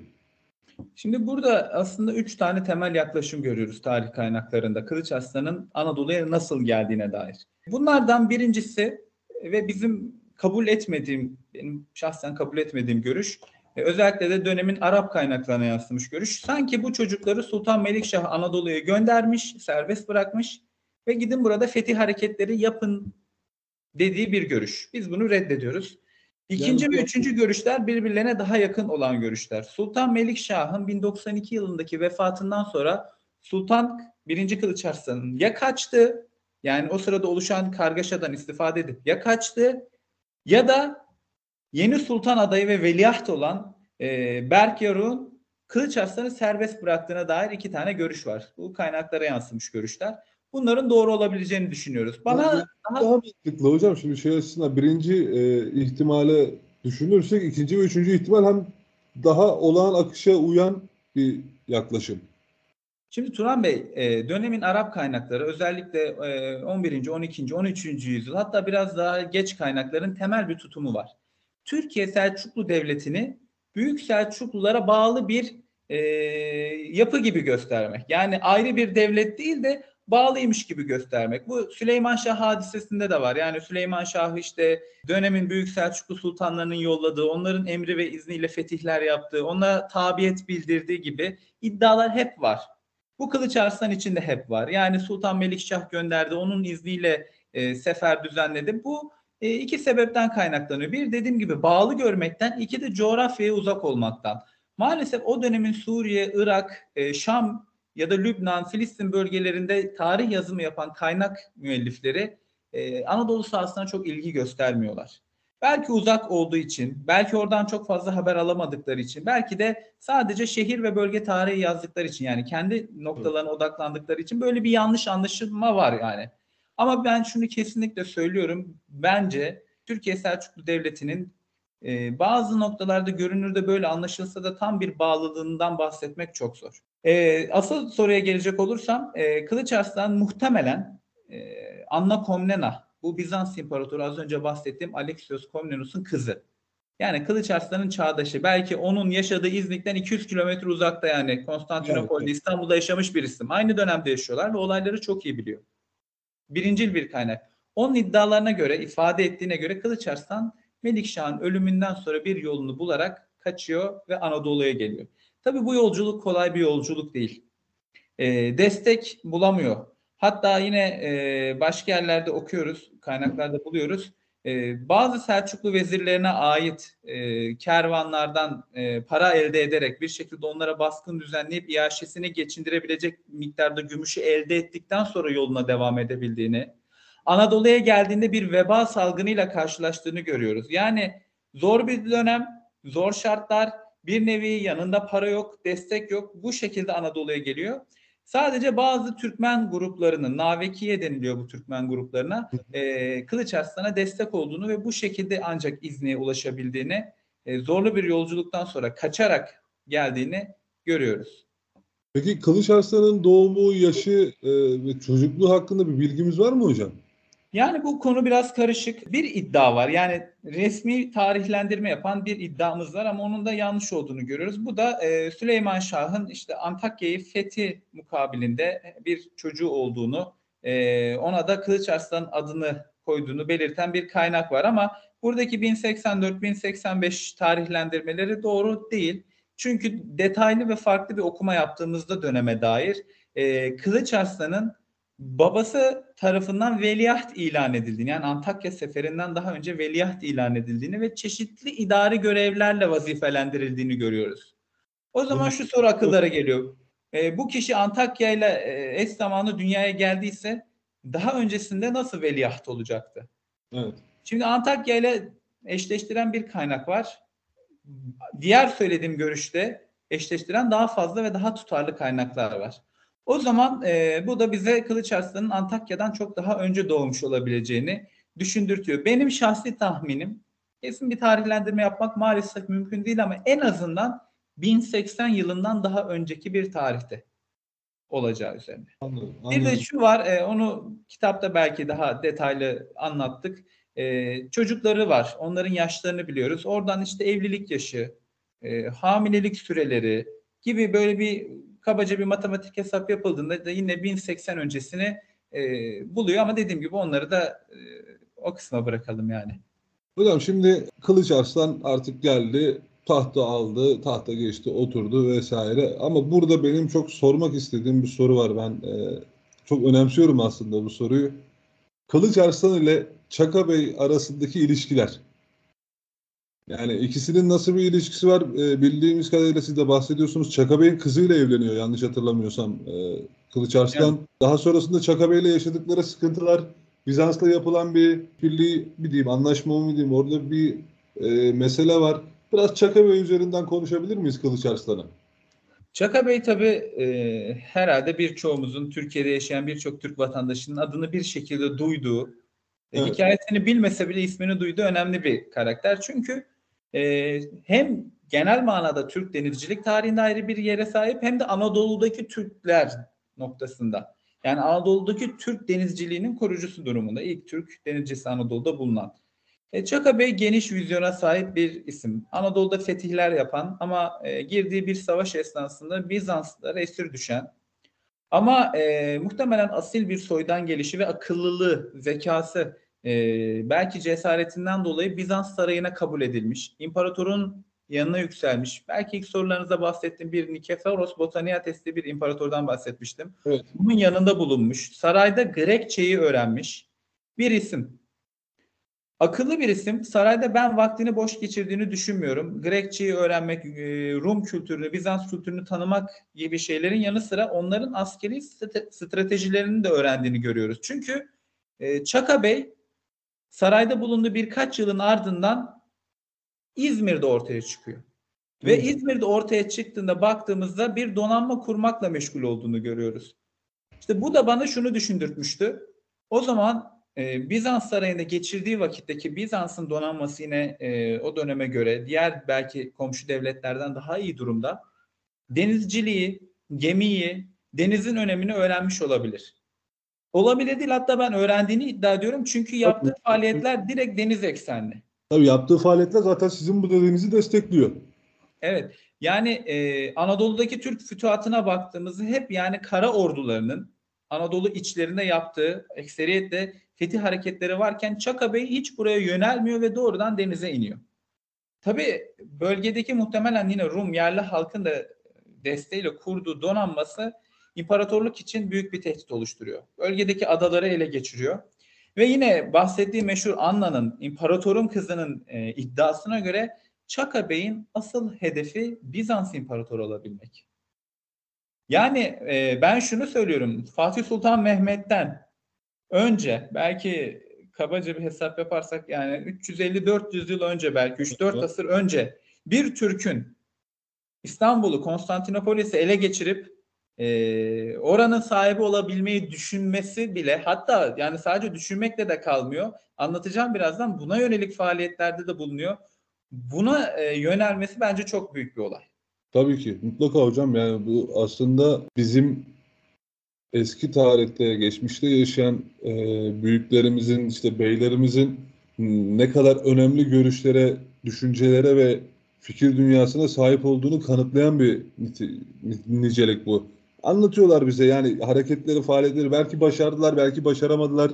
Şimdi burada aslında üç tane temel yaklaşım görüyoruz tarih kaynaklarında. Kılıç Arslan'ın Anadolu'ya nasıl geldiğine dair. Bunlardan birincisi ve bizim kabul etmediğim, benim şahsen kabul etmediğim görüş, e, özellikle de dönemin Arap kaynaklarına yansımış görüş. Sanki bu çocukları Sultan Melikşah Anadolu'ya göndermiş, serbest bırakmış ve gidin burada fetih hareketleri yapın dediği bir görüş. Biz bunu reddediyoruz. İkinci yani, ve üçüncü görüşler birbirlerine daha yakın olan görüşler. Sultan Melikşah'ın 1092 yılındaki vefatından sonra Sultan 1. Kılıç Arslan'ın ya kaçtı yani o sırada oluşan kargaşadan istifade edip ya kaçtı ya da yeni sultan adayı ve veliaht olan e, Berk Yaruk'un Kılıç Arslan'ı serbest bıraktığına dair iki tane görüş var. Bu kaynaklara yansımış görüşler. Bunların doğru olabileceğini düşünüyoruz. Bana yani, daha... daha mantıklı hocam şimdi şey açısından birinci e, ihtimale düşünürsek ikinci ve üçüncü ihtimal hem daha olağan akışa uyan bir yaklaşım. Şimdi Turan Bey, e, dönemin Arap kaynakları özellikle 11. 12. 13. yüzyıl hatta biraz daha geç kaynakların temel bir tutumu var. Türkiye Selçuklu Devleti'ni Büyük Selçuklulara bağlı bir e, yapı gibi göstermek. Yani ayrı bir devlet değil de bağlıymış gibi göstermek. Bu Süleyman Şah hadisesinde de var. Yani Süleyman Şah işte dönemin Büyük Selçuklu sultanlarının yolladığı, onların emri ve izniyle fetihler yaptığı, onlara tabiyet bildirdiği gibi iddialar hep var. Bu Kılıç Arslan için de hep var. Yani Sultan Melikşah gönderdi, onun izniyle e, sefer düzenledi. Bu e, iki sebepten kaynaklanıyor. Bir dediğim gibi bağlı görmekten, iki de coğrafyaya uzak olmaktan. Maalesef o dönemin Suriye, Irak, e, Şam ya da Lübnan, Filistin bölgelerinde tarih yazımı yapan kaynak müellifleri e, Anadolu sahasına çok ilgi göstermiyorlar. Belki uzak olduğu için, belki oradan çok fazla haber alamadıkları için, belki de sadece şehir ve bölge tarihi yazdıkları için yani kendi noktalarına odaklandıkları için böyle bir yanlış anlaşılma var yani. Ama ben şunu kesinlikle söylüyorum. Bence Türkiye Selçuklu Devleti'nin e, bazı noktalarda görünürde böyle anlaşılsa da tam bir bağlılığından bahsetmek çok zor. E, asıl soruya gelecek olursam e, Kılıç Arslan muhtemelen e, Anna Komnena bu Bizans İmparatoru az önce bahsettiğim Alexios Komnenos'un kızı. Yani Kılıç Arslan'ın çağdaşı. Belki onun yaşadığı İznik'ten 200 kilometre uzakta yani Konstantinopol'de evet. İstanbul'da yaşamış bir isim. Aynı dönemde yaşıyorlar ve olayları çok iyi biliyor. Birincil bir kaynak. Onun iddialarına göre, ifade ettiğine göre Kılıç Arslan Melikşah'ın ölümünden sonra bir yolunu bularak kaçıyor ve Anadolu'ya geliyor. Tabii bu yolculuk kolay bir yolculuk değil. E, destek bulamıyor. Hatta yine e, başka yerlerde okuyoruz, kaynaklarda buluyoruz. E, bazı Selçuklu vezirlerine ait e, kervanlardan e, para elde ederek bir şekilde onlara baskın düzenleyip iaşesini geçindirebilecek miktarda gümüşü elde ettikten sonra yoluna devam edebildiğini, Anadolu'ya geldiğinde bir veba salgınıyla karşılaştığını görüyoruz. Yani zor bir dönem, zor şartlar, bir nevi yanında para yok, destek yok. Bu şekilde Anadolu'ya geliyor. Sadece bazı Türkmen gruplarının, Navekiye deniliyor bu Türkmen gruplarına, e, Kılıç Arslan'a destek olduğunu ve bu şekilde ancak İzni'ye ulaşabildiğini, e, zorlu bir yolculuktan sonra kaçarak geldiğini görüyoruz. Peki Kılıç Arslan'ın doğumu, yaşı e, ve çocukluğu hakkında bir bilgimiz var mı hocam? Yani bu konu biraz karışık. Bir iddia var. Yani resmi tarihlendirme yapan bir iddiamız var ama onun da yanlış olduğunu görüyoruz. Bu da e, Süleyman Şah'ın işte Antakya'yı fethi mukabilinde bir çocuğu olduğunu e, ona da Kılıç Arslan adını koyduğunu belirten bir kaynak var ama buradaki 1084-1085 tarihlendirmeleri doğru değil. Çünkü detaylı ve farklı bir okuma yaptığımızda döneme dair e, Kılıç Arslan'ın babası tarafından veliaht ilan edildiğini yani Antakya seferinden daha önce veliaht ilan edildiğini ve çeşitli idari görevlerle vazifelendirildiğini görüyoruz. O zaman şu soru akıllara geliyor. E, bu kişi Antakya ile e, eş zamanlı dünyaya geldiyse daha öncesinde nasıl veliaht olacaktı? Evet. Şimdi Antakya ile eşleştiren bir kaynak var. Diğer söylediğim görüşte eşleştiren daha fazla ve daha tutarlı kaynaklar var. O zaman e, bu da bize Kılıç Arslan'ın Antakya'dan çok daha önce doğmuş olabileceğini düşündürtüyor. Benim şahsi tahminim kesin bir tarihlendirme yapmak maalesef mümkün değil ama en azından 1080 yılından daha önceki bir tarihte olacağı üzerine. Anladım, Bir de şu var, e, onu kitapta belki daha detaylı anlattık. E, çocukları var, onların yaşlarını biliyoruz. Oradan işte evlilik yaşı, e, hamilelik süreleri gibi böyle bir kabaca bir matematik hesap yapıldığında da yine 1080 öncesini e, buluyor ama dediğim gibi onları da e, o kısma bırakalım yani. Hocam şimdi Kılıç Arslan artık geldi, tahta aldı, tahta geçti, oturdu vesaire. Ama burada benim çok sormak istediğim bir soru var. Ben e, çok önemsiyorum aslında bu soruyu. Kılıç Arslan ile Çaka Bey arasındaki ilişkiler. Yani ikisinin nasıl bir ilişkisi var? E, bildiğimiz kadarıyla siz de bahsediyorsunuz. Çaka Bey'in kızıyla evleniyor yanlış hatırlamıyorsam. E, Kılıç Arslan. Evet. Daha sonrasında Çaka Bey'le yaşadıkları sıkıntılar Bizans'la yapılan bir birliği bir diyeyim anlaşma mı diyeyim orada bir e, mesele var. Biraz Çaka Bey üzerinden konuşabilir miyiz Kılıç Arslan'a? Çaka Bey tabii e, herhalde birçoğumuzun Türkiye'de yaşayan birçok Türk vatandaşının adını bir şekilde duyduğu, e, evet. hikayesini bilmese bile ismini duyduğu önemli bir karakter. Çünkü e, hem genel manada Türk denizcilik tarihinde ayrı bir yere sahip hem de Anadolu'daki Türkler noktasında. Yani Anadolu'daki Türk denizciliğinin kurucusu durumunda. İlk Türk denizcisi Anadolu'da bulunan. E, Çaka Bey geniş vizyona sahip bir isim. Anadolu'da fetihler yapan ama e, girdiği bir savaş esnasında Bizanslılara esir düşen ama e, muhtemelen asil bir soydan gelişi ve akıllılığı, zekası e, belki cesaretinden dolayı Bizans sarayına kabul edilmiş. İmparatorun yanına yükselmiş. Belki ilk sorularınızda bahsettiğim bir Nikeforos Botaniates'li bir imparatordan bahsetmiştim. Evet. Bunun yanında bulunmuş. Sarayda Grekçeyi öğrenmiş bir isim. Akıllı bir isim. Sarayda ben vaktini boş geçirdiğini düşünmüyorum. Grekçeyi öğrenmek, e, Rum kültürünü, Bizans kültürünü tanımak gibi şeylerin yanı sıra onların askeri stratejilerini de öğrendiğini görüyoruz. Çünkü e, Çaka Bey sarayda bulunduğu birkaç yılın ardından İzmir'de ortaya çıkıyor. Ve İzmir'de ortaya çıktığında baktığımızda bir donanma kurmakla meşgul olduğunu görüyoruz. İşte bu da bana şunu düşündürtmüştü. O zaman e, Bizans sarayında geçirdiği vakitteki Bizans'ın donanması yine e, o döneme göre diğer belki komşu devletlerden daha iyi durumda. Denizciliği, gemiyi, denizin önemini öğrenmiş olabilir. Olabilir değil hatta ben öğrendiğini iddia ediyorum çünkü yaptığı faaliyetler direkt deniz eksenli. Tabii yaptığı faaliyetler zaten sizin bu dediğinizi destekliyor. Evet. Yani e, Anadolu'daki Türk fütuhatına baktığımızda hep yani kara ordularının Anadolu içlerinde yaptığı ekseriyetle fetih hareketleri varken Çaka Bey hiç buraya yönelmiyor ve doğrudan denize iniyor. Tabii bölgedeki muhtemelen yine Rum yerli halkın da desteğiyle kurduğu donanması imparatorluk için büyük bir tehdit oluşturuyor. Bölgedeki adaları ele geçiriyor. Ve yine bahsettiği meşhur Anna'nın, imparatorun kızının e, iddiasına göre Çaka Bey'in asıl hedefi Bizans imparatoru olabilmek. Yani e, ben şunu söylüyorum. Fatih Sultan Mehmet'ten önce belki kabaca bir hesap yaparsak yani 350-400 yıl önce belki 3-4 asır önce bir Türk'ün İstanbul'u, Konstantinopolis'i ele geçirip e, oranın sahibi olabilmeyi düşünmesi bile hatta yani sadece düşünmekle de kalmıyor. Anlatacağım birazdan buna yönelik faaliyetlerde de bulunuyor. Buna e, yönelmesi bence çok büyük bir olay. Tabii ki mutlaka hocam yani bu aslında bizim eski tarihte geçmişte yaşayan e, büyüklerimizin işte beylerimizin ne kadar önemli görüşlere, düşüncelere ve fikir dünyasına sahip olduğunu kanıtlayan bir nicelik bu. Anlatıyorlar bize yani hareketleri, faaliyetleri belki başardılar, belki başaramadılar.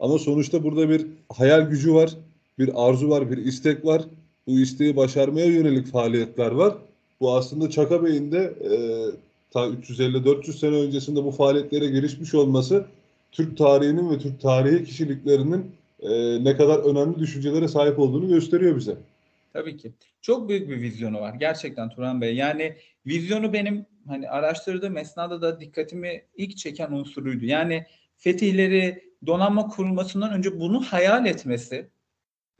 Ama sonuçta burada bir hayal gücü var, bir arzu var, bir istek var. Bu isteği başarmaya yönelik faaliyetler var. Bu aslında Çaka Bey'in de e, ta 350-400 sene öncesinde bu faaliyetlere girişmiş olması Türk tarihinin ve Türk tarihi kişiliklerinin e, ne kadar önemli düşüncelere sahip olduğunu gösteriyor bize. Tabii ki. Çok büyük bir vizyonu var gerçekten Turan Bey. Yani vizyonu benim hani araştırdığım esnada da dikkatimi ilk çeken unsuruydu. Yani fetihleri donanma kurulmasından önce bunu hayal etmesi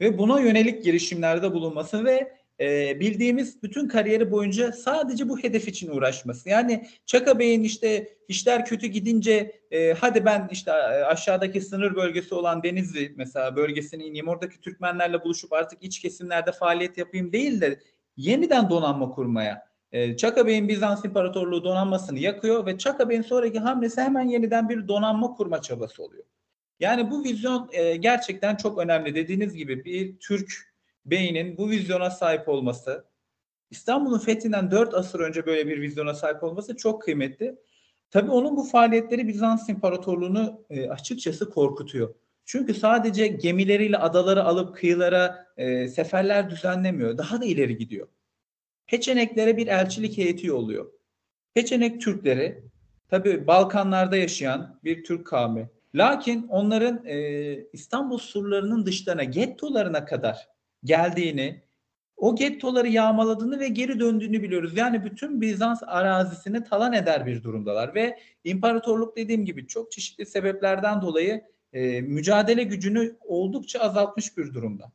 ve buna yönelik girişimlerde bulunması ve e, bildiğimiz bütün kariyeri boyunca sadece bu hedef için uğraşması. Yani Çaka Bey'in işte işler kötü gidince e, hadi ben işte aşağıdaki sınır bölgesi olan Denizli mesela bölgesine ineyim oradaki Türkmenlerle buluşup artık iç kesimlerde faaliyet yapayım değil de yeniden donanma kurmaya. Çaka Bey'in Bizans İmparatorluğu donanmasını yakıyor ve Çaka Bey'in sonraki hamlesi hemen yeniden bir donanma kurma çabası oluyor. Yani bu vizyon e, gerçekten çok önemli. Dediğiniz gibi bir Türk beynin bu vizyona sahip olması, İstanbul'un fethinden 4 asır önce böyle bir vizyona sahip olması çok kıymetli. Tabii onun bu faaliyetleri Bizans İmparatorluğu'nu e, açıkçası korkutuyor. Çünkü sadece gemileriyle adaları alıp kıyılara e, seferler düzenlemiyor. Daha da ileri gidiyor. Peçeneklere bir elçilik heyeti yolluyor. Peçenek Türkleri tabii Balkanlarda yaşayan bir Türk kavmi. Lakin onların e, İstanbul surlarının dışlarına, gettolarına kadar geldiğini, o gettoları yağmaladığını ve geri döndüğünü biliyoruz. Yani bütün Bizans arazisini talan eder bir durumdalar ve imparatorluk dediğim gibi çok çeşitli sebeplerden dolayı e, mücadele gücünü oldukça azaltmış bir durumda.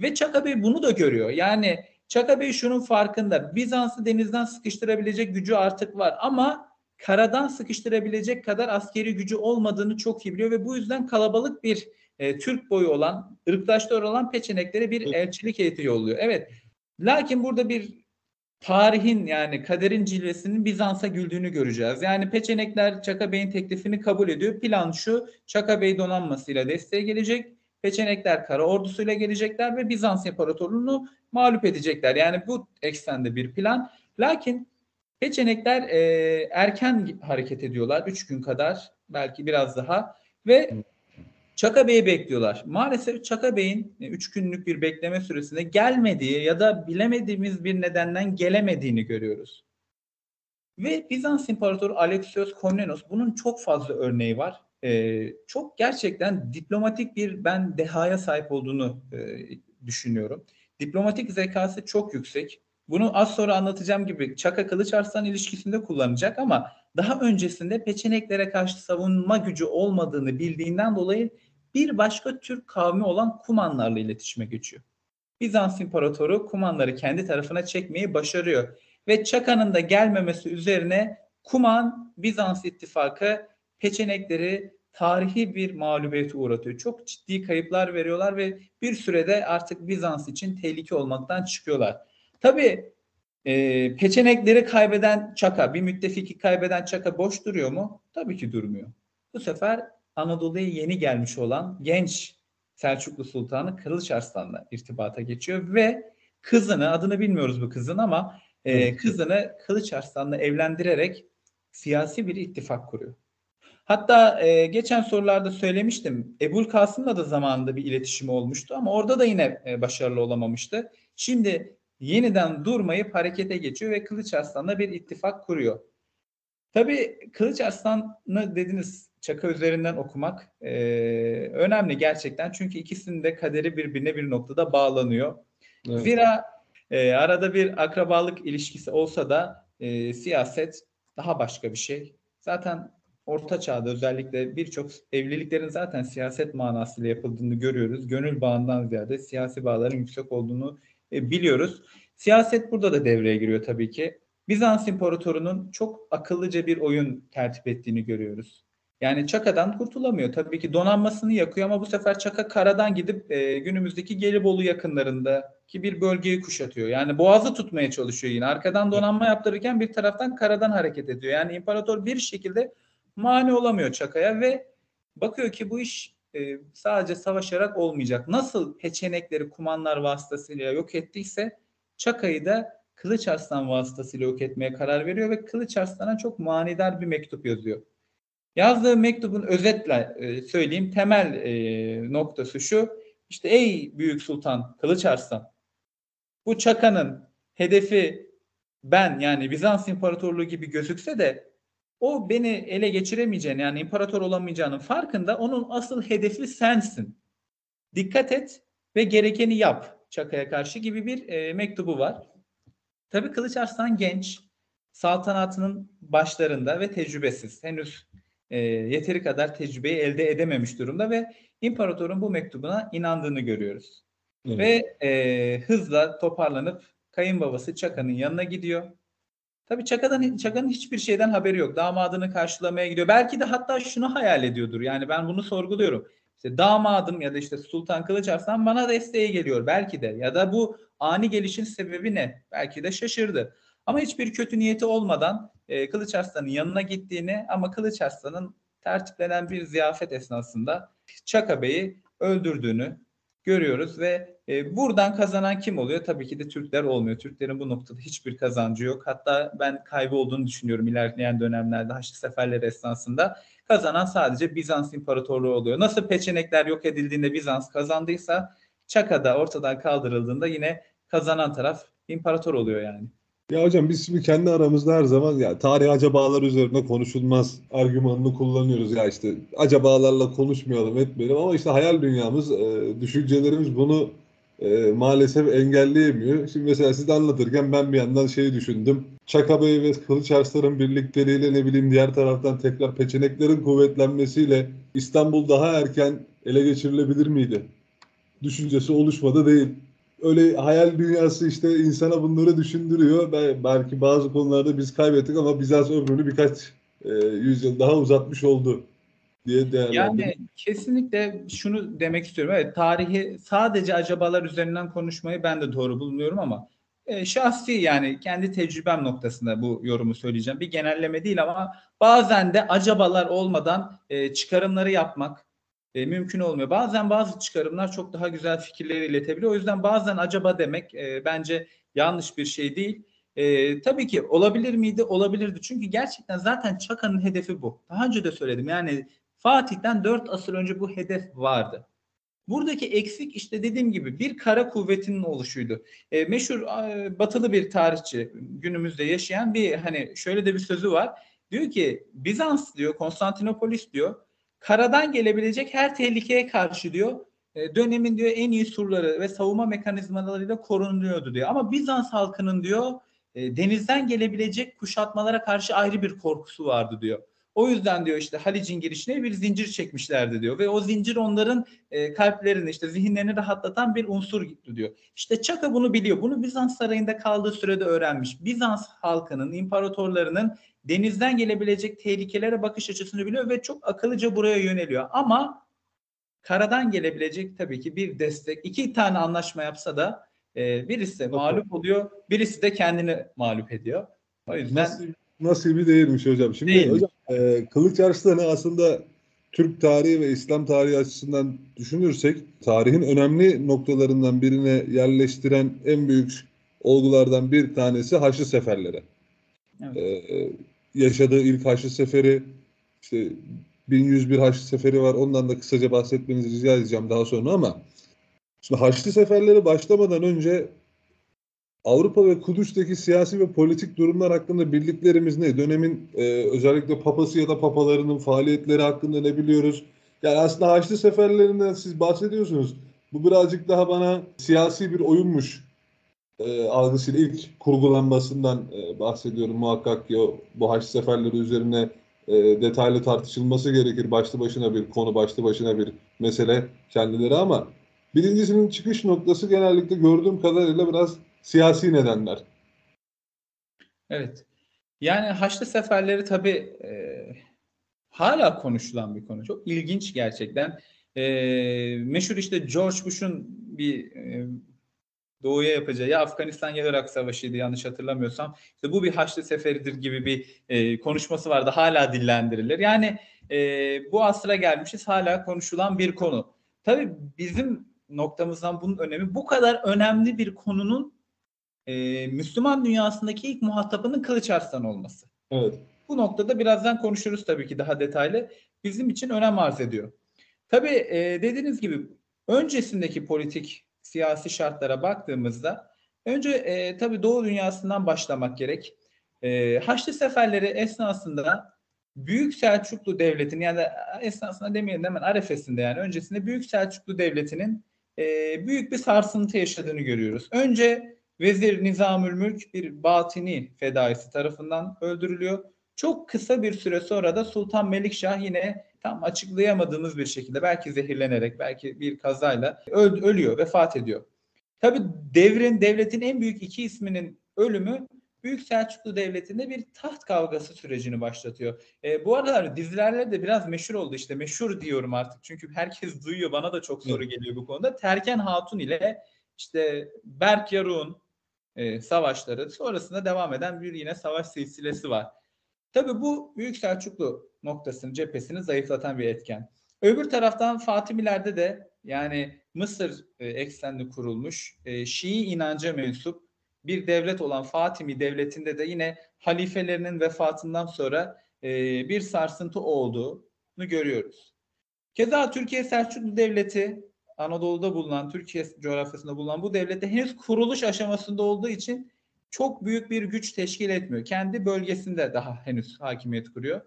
Ve Çaka Bey bunu da görüyor. Yani Çaka Bey şunun farkında. Bizans'ı denizden sıkıştırabilecek gücü artık var ama karadan sıkıştırabilecek kadar askeri gücü olmadığını çok iyi biliyor ve bu yüzden kalabalık bir e, Türk boyu olan, ırktaşlar olan peçeneklere bir elçilik heyeti yolluyor. Evet. Lakin burada bir tarihin yani kaderin cilvesinin Bizans'a güldüğünü göreceğiz. Yani Peçenekler Çaka Bey'in teklifini kabul ediyor. Plan şu, Çaka Bey donanmasıyla desteğe gelecek. Peçenekler kara ordusuyla gelecekler ve Bizans İmparatorluğunu mağlup edecekler. Yani bu eksende bir plan. Lakin Peçenekler e, erken hareket ediyorlar. Üç gün kadar belki biraz daha ve Çaka Bey'i bekliyorlar. Maalesef Çaka Bey'in 3 e, günlük bir bekleme süresinde gelmediği ya da bilemediğimiz bir nedenden gelemediğini görüyoruz. Ve Bizans İmparatoru Alexios Komnenos bunun çok fazla örneği var. Ee, çok gerçekten diplomatik bir ben dehaya sahip olduğunu e, düşünüyorum. Diplomatik zekası çok yüksek. Bunu az sonra anlatacağım gibi Çaka Kılıç Arslan ilişkisinde kullanacak ama daha öncesinde peçeneklere karşı savunma gücü olmadığını bildiğinden dolayı bir başka Türk kavmi olan Kumanlarla iletişime geçiyor. Bizans İmparatoru Kumanları kendi tarafına çekmeyi başarıyor. Ve Çaka'nın da gelmemesi üzerine Kuman Bizans ittifakı peçenekleri tarihi bir mağlubiyete uğratıyor. Çok ciddi kayıplar veriyorlar ve bir sürede artık Bizans için tehlike olmaktan çıkıyorlar. Tabii e, peçenekleri kaybeden Çaka, bir müttefiki kaybeden Çaka boş duruyor mu? Tabii ki durmuyor. Bu sefer Anadolu'ya yeni gelmiş olan genç Selçuklu Sultanı Kılıç Arslan'la irtibata geçiyor ve kızını adını bilmiyoruz bu kızın ama e, kızını Kılıç Arslan'la evlendirerek siyasi bir ittifak kuruyor. Hatta e, geçen sorularda söylemiştim. Ebul Kasım'la da zamanında bir iletişimi olmuştu ama orada da yine e, başarılı olamamıştı. Şimdi yeniden durmayıp harekete geçiyor ve Kılıç Arslan'la bir ittifak kuruyor. Tabii Kılıç Arslan'ı dediniz Çaka üzerinden okumak e, önemli gerçekten. Çünkü ikisinin de kaderi birbirine bir noktada bağlanıyor. Evet. Zira e, arada bir akrabalık ilişkisi olsa da e, siyaset daha başka bir şey. Zaten Orta Çağ'da özellikle birçok evliliklerin zaten siyaset manasıyla yapıldığını görüyoruz. Gönül bağından ziyade siyasi bağların yüksek olduğunu e, biliyoruz. Siyaset burada da devreye giriyor tabii ki. Bizans İmparatoru'nun çok akıllıca bir oyun tertip ettiğini görüyoruz. Yani Çaka'dan kurtulamıyor. Tabii ki donanmasını yakıyor ama bu sefer Çaka karadan gidip e, günümüzdeki Gelibolu yakınlarındaki bir bölgeyi kuşatıyor. Yani boğazı tutmaya çalışıyor yine. Arkadan donanma yaptırırken bir taraftan karadan hareket ediyor. Yani imparator bir şekilde mani olamıyor Çaka'ya ve bakıyor ki bu iş e, sadece savaşarak olmayacak. Nasıl peçenekleri kumanlar vasıtasıyla yok ettiyse Çaka'yı da Kılıç Arslan vasıtasıyla yok etmeye karar veriyor ve Kılıç Arslan'a çok manidar bir mektup yazıyor. Yazdığı mektubun özetle e, söyleyeyim temel e, noktası şu. İşte ey Büyük Sultan Kılıç Arslan bu çakanın hedefi ben yani Bizans İmparatorluğu gibi gözükse de o beni ele geçiremeyeceğini yani imparator olamayacağının farkında onun asıl hedefi sensin. Dikkat et ve gerekeni yap Çaka'ya karşı gibi bir e, mektubu var. Tabii Kılıç Arslan genç, saltanatının başlarında ve tecrübesiz. Henüz e, yeteri kadar tecrübeyi elde edememiş durumda ve imparatorun bu mektubuna inandığını görüyoruz. Evet. Ve e, hızla toparlanıp kayınbabası Çaka'nın yanına gidiyor. Tabii Çaka'dan Çaka'nın hiçbir şeyden haberi yok. Damadını karşılamaya gidiyor. Belki de hatta şunu hayal ediyordur. Yani ben bunu sorguluyorum. İşte damadım ya da işte Sultan Kılıç Arslan bana desteğe geliyor belki de. Ya da bu ani gelişin sebebi ne? Belki de şaşırdı. Ama hiçbir kötü niyeti olmadan e, Kılıç Arslan'ın yanına gittiğini ama Kılıç Arslan'ın tertiplenen bir ziyafet esnasında Çaka Bey'i öldürdüğünü görüyoruz ve e, buradan kazanan kim oluyor? Tabii ki de Türkler olmuyor. Türklerin bu noktada hiçbir kazancı yok. Hatta ben kaybı olduğunu düşünüyorum ilerleyen dönemlerde Haçlı Seferleri esnasında. Kazanan sadece Bizans İmparatorluğu oluyor. Nasıl peçenekler yok edildiğinde Bizans kazandıysa Çaka'da ortadan kaldırıldığında yine kazanan taraf imparator oluyor yani. Ya hocam biz şimdi kendi aramızda her zaman ya tarih acabalar üzerine konuşulmaz argümanını kullanıyoruz ya işte acabalarla konuşmayalım etmeyelim ama işte hayal dünyamız, e, düşüncelerimiz bunu e, maalesef engelleyemiyor. Şimdi mesela siz anlatırken ben bir yandan şeyi düşündüm. Çaka Bey ve Kılıç Arslan'ın birlikteliğiyle ne bileyim diğer taraftan tekrar peçeneklerin kuvvetlenmesiyle İstanbul daha erken ele geçirilebilir miydi? Düşüncesi oluşmadı değil öyle hayal dünyası işte insana bunları düşündürüyor. Belki bazı konularda biz kaybettik ama Bizans ömrünü birkaç e, yüzyıl daha uzatmış oldu diye değerlendiriyorum. Yani kesinlikle şunu demek istiyorum. Evet tarihi sadece acabalar üzerinden konuşmayı ben de doğru bulmuyorum ama e, şahsi yani kendi tecrübem noktasında bu yorumu söyleyeceğim. Bir genelleme değil ama bazen de acabalar olmadan e, çıkarımları yapmak, e, mümkün olmuyor. Bazen bazı çıkarımlar çok daha güzel fikirleri iletebiliyor. O yüzden bazen acaba demek e, bence yanlış bir şey değil. E, tabii ki olabilir miydi? Olabilirdi. Çünkü gerçekten zaten Çaka'nın hedefi bu. Daha önce de söyledim. Yani Fatih'ten 4 asır önce bu hedef vardı. Buradaki eksik işte dediğim gibi bir kara kuvvetinin oluşuydu. E, meşhur e, batılı bir tarihçi günümüzde yaşayan bir hani şöyle de bir sözü var. Diyor ki Bizans diyor Konstantinopolis diyor karadan gelebilecek her tehlikeye karşı diyor e, dönemin diyor en iyi surları ve savunma mekanizmalarıyla korunuyordu diyor. Ama Bizans halkının diyor e, denizden gelebilecek kuşatmalara karşı ayrı bir korkusu vardı diyor. O yüzden diyor işte Halic'in girişine bir zincir çekmişlerdi diyor ve o zincir onların e, kalplerini işte zihinlerini rahatlatan bir unsur gitti diyor. İşte Çaka bunu biliyor. Bunu Bizans sarayında kaldığı sürede öğrenmiş. Bizans halkının, imparatorlarının denizden gelebilecek tehlikelere bakış açısını biliyor ve çok akıllıca buraya yöneliyor. Ama karadan gelebilecek tabii ki bir destek. iki tane anlaşma yapsa da e, birisi mağlup oluyor, birisi de kendini mağlup ediyor. O yüzden Nasip, nasibi değilmiş hocam. Şimdi değilmiş. hocam e, Kılıç Arslan'ı aslında Türk tarihi ve İslam tarihi açısından düşünürsek tarihin önemli noktalarından birine yerleştiren en büyük olgulardan bir tanesi Haçlı Seferleri. Evet. Ee, yaşadığı ilk Haçlı Seferi işte 1101 Haçlı Seferi var. Ondan da kısaca bahsetmenizi rica edeceğim daha sonra ama şimdi Haçlı Seferleri başlamadan önce Avrupa ve Kudüs'teki siyasi ve politik durumlar hakkında bildiklerimiz ne? Dönemin e, özellikle papası ya da papalarının faaliyetleri hakkında ne biliyoruz? Yani aslında Haçlı Seferlerinden siz bahsediyorsunuz. Bu birazcık daha bana siyasi bir oyunmuş e, algısıyla ilk kurgulanmasından e, bahsediyorum. Muhakkak ki bu Haçlı Seferleri üzerine e, detaylı tartışılması gerekir. Başlı başına bir konu, başlı başına bir mesele kendileri ama birincisinin çıkış noktası genellikle gördüğüm kadarıyla biraz siyasi nedenler. Evet. Yani Haçlı Seferleri tabii e, hala konuşulan bir konu. Çok ilginç gerçekten. E, meşhur işte George Bush'un bir e, doğuya yapacağı ya Afganistan ya Irak Savaşı'ydı yanlış hatırlamıyorsam. İşte bu bir Haçlı Seferidir gibi bir e, konuşması vardı. Hala dillendirilir. Yani e, bu asra gelmişiz hala konuşulan bir konu. Tabii bizim noktamızdan bunun önemi bu kadar önemli bir konunun e, Müslüman dünyasındaki ilk muhatabının Kılıç Arslan olması. Evet. Bu noktada birazdan konuşuruz tabii ki daha detaylı. Bizim için önem arz ediyor. Tabii e, dediğiniz gibi öncesindeki politik siyasi şartlara baktığımızda önce e, tabii Doğu dünyasından başlamak gerek. E, Haçlı seferleri esnasında Büyük Selçuklu Devleti'nin yani esnasında demeyelim hemen arefesinde yani öncesinde Büyük Selçuklu Devleti'nin e, büyük bir sarsıntı yaşadığını görüyoruz. Önce Vezir Nizamül Mülk bir batini fedaisi tarafından öldürülüyor. Çok kısa bir süre sonra da Sultan Melikşah yine tam açıklayamadığımız bir şekilde belki zehirlenerek belki bir kazayla öl- ölüyor, vefat ediyor. Tabi devrin, devletin en büyük iki isminin ölümü Büyük Selçuklu Devleti'nde bir taht kavgası sürecini başlatıyor. E, bu aralar dizilerle de biraz meşhur oldu işte meşhur diyorum artık çünkü herkes duyuyor bana da çok soru geliyor bu konuda. Terken Hatun ile işte Berk Yaruk'un e, savaşları sonrasında devam eden bir yine savaş silsilesi var. Tabi bu Büyük Selçuklu noktasını cephesini zayıflatan bir etken. Öbür taraftan Fatimilerde de yani Mısır e, eksenli kurulmuş e, Şii inanca mensup bir devlet olan Fatimi devletinde de yine halifelerinin vefatından sonra e, bir sarsıntı olduğunu görüyoruz. Keza Türkiye Selçuklu Devleti Anadolu'da bulunan, Türkiye coğrafyasında bulunan bu devlette henüz kuruluş aşamasında olduğu için çok büyük bir güç teşkil etmiyor. Kendi bölgesinde daha henüz hakimiyet kuruyor.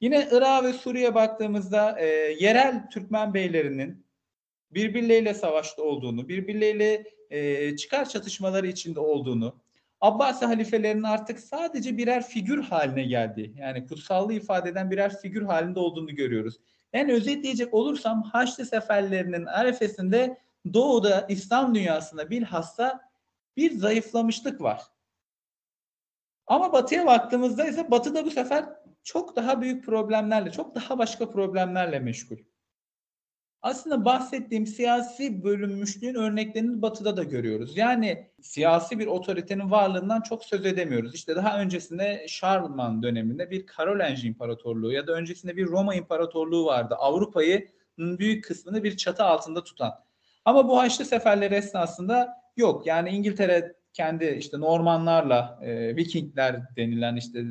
Yine Irak ve Suriye baktığımızda e, yerel Türkmen beylerinin birbirleriyle savaşta olduğunu, birbirleriyle e, çıkar çatışmaları içinde olduğunu, Abbasi halifelerinin artık sadece birer figür haline geldiği, yani kutsallığı ifade eden birer figür halinde olduğunu görüyoruz. En özetleyecek olursam Haçlı seferlerinin arefesinde Doğu'da İslam dünyasında bilhassa bir zayıflamışlık var. Ama Batı'ya baktığımızda ise Batı'da bu sefer çok daha büyük problemlerle, çok daha başka problemlerle meşgul. Aslında bahsettiğim siyasi bölünmüşlüğün örneklerini batıda da görüyoruz. Yani siyasi bir otoritenin varlığından çok söz edemiyoruz. İşte daha öncesinde Şarlman döneminde bir Karolinci İmparatorluğu ya da öncesinde bir Roma İmparatorluğu vardı. Avrupa'yı büyük kısmını bir çatı altında tutan. Ama bu Haçlı seferleri esnasında yok. Yani İngiltere kendi işte Normanlarla, e, Vikingler denilen işte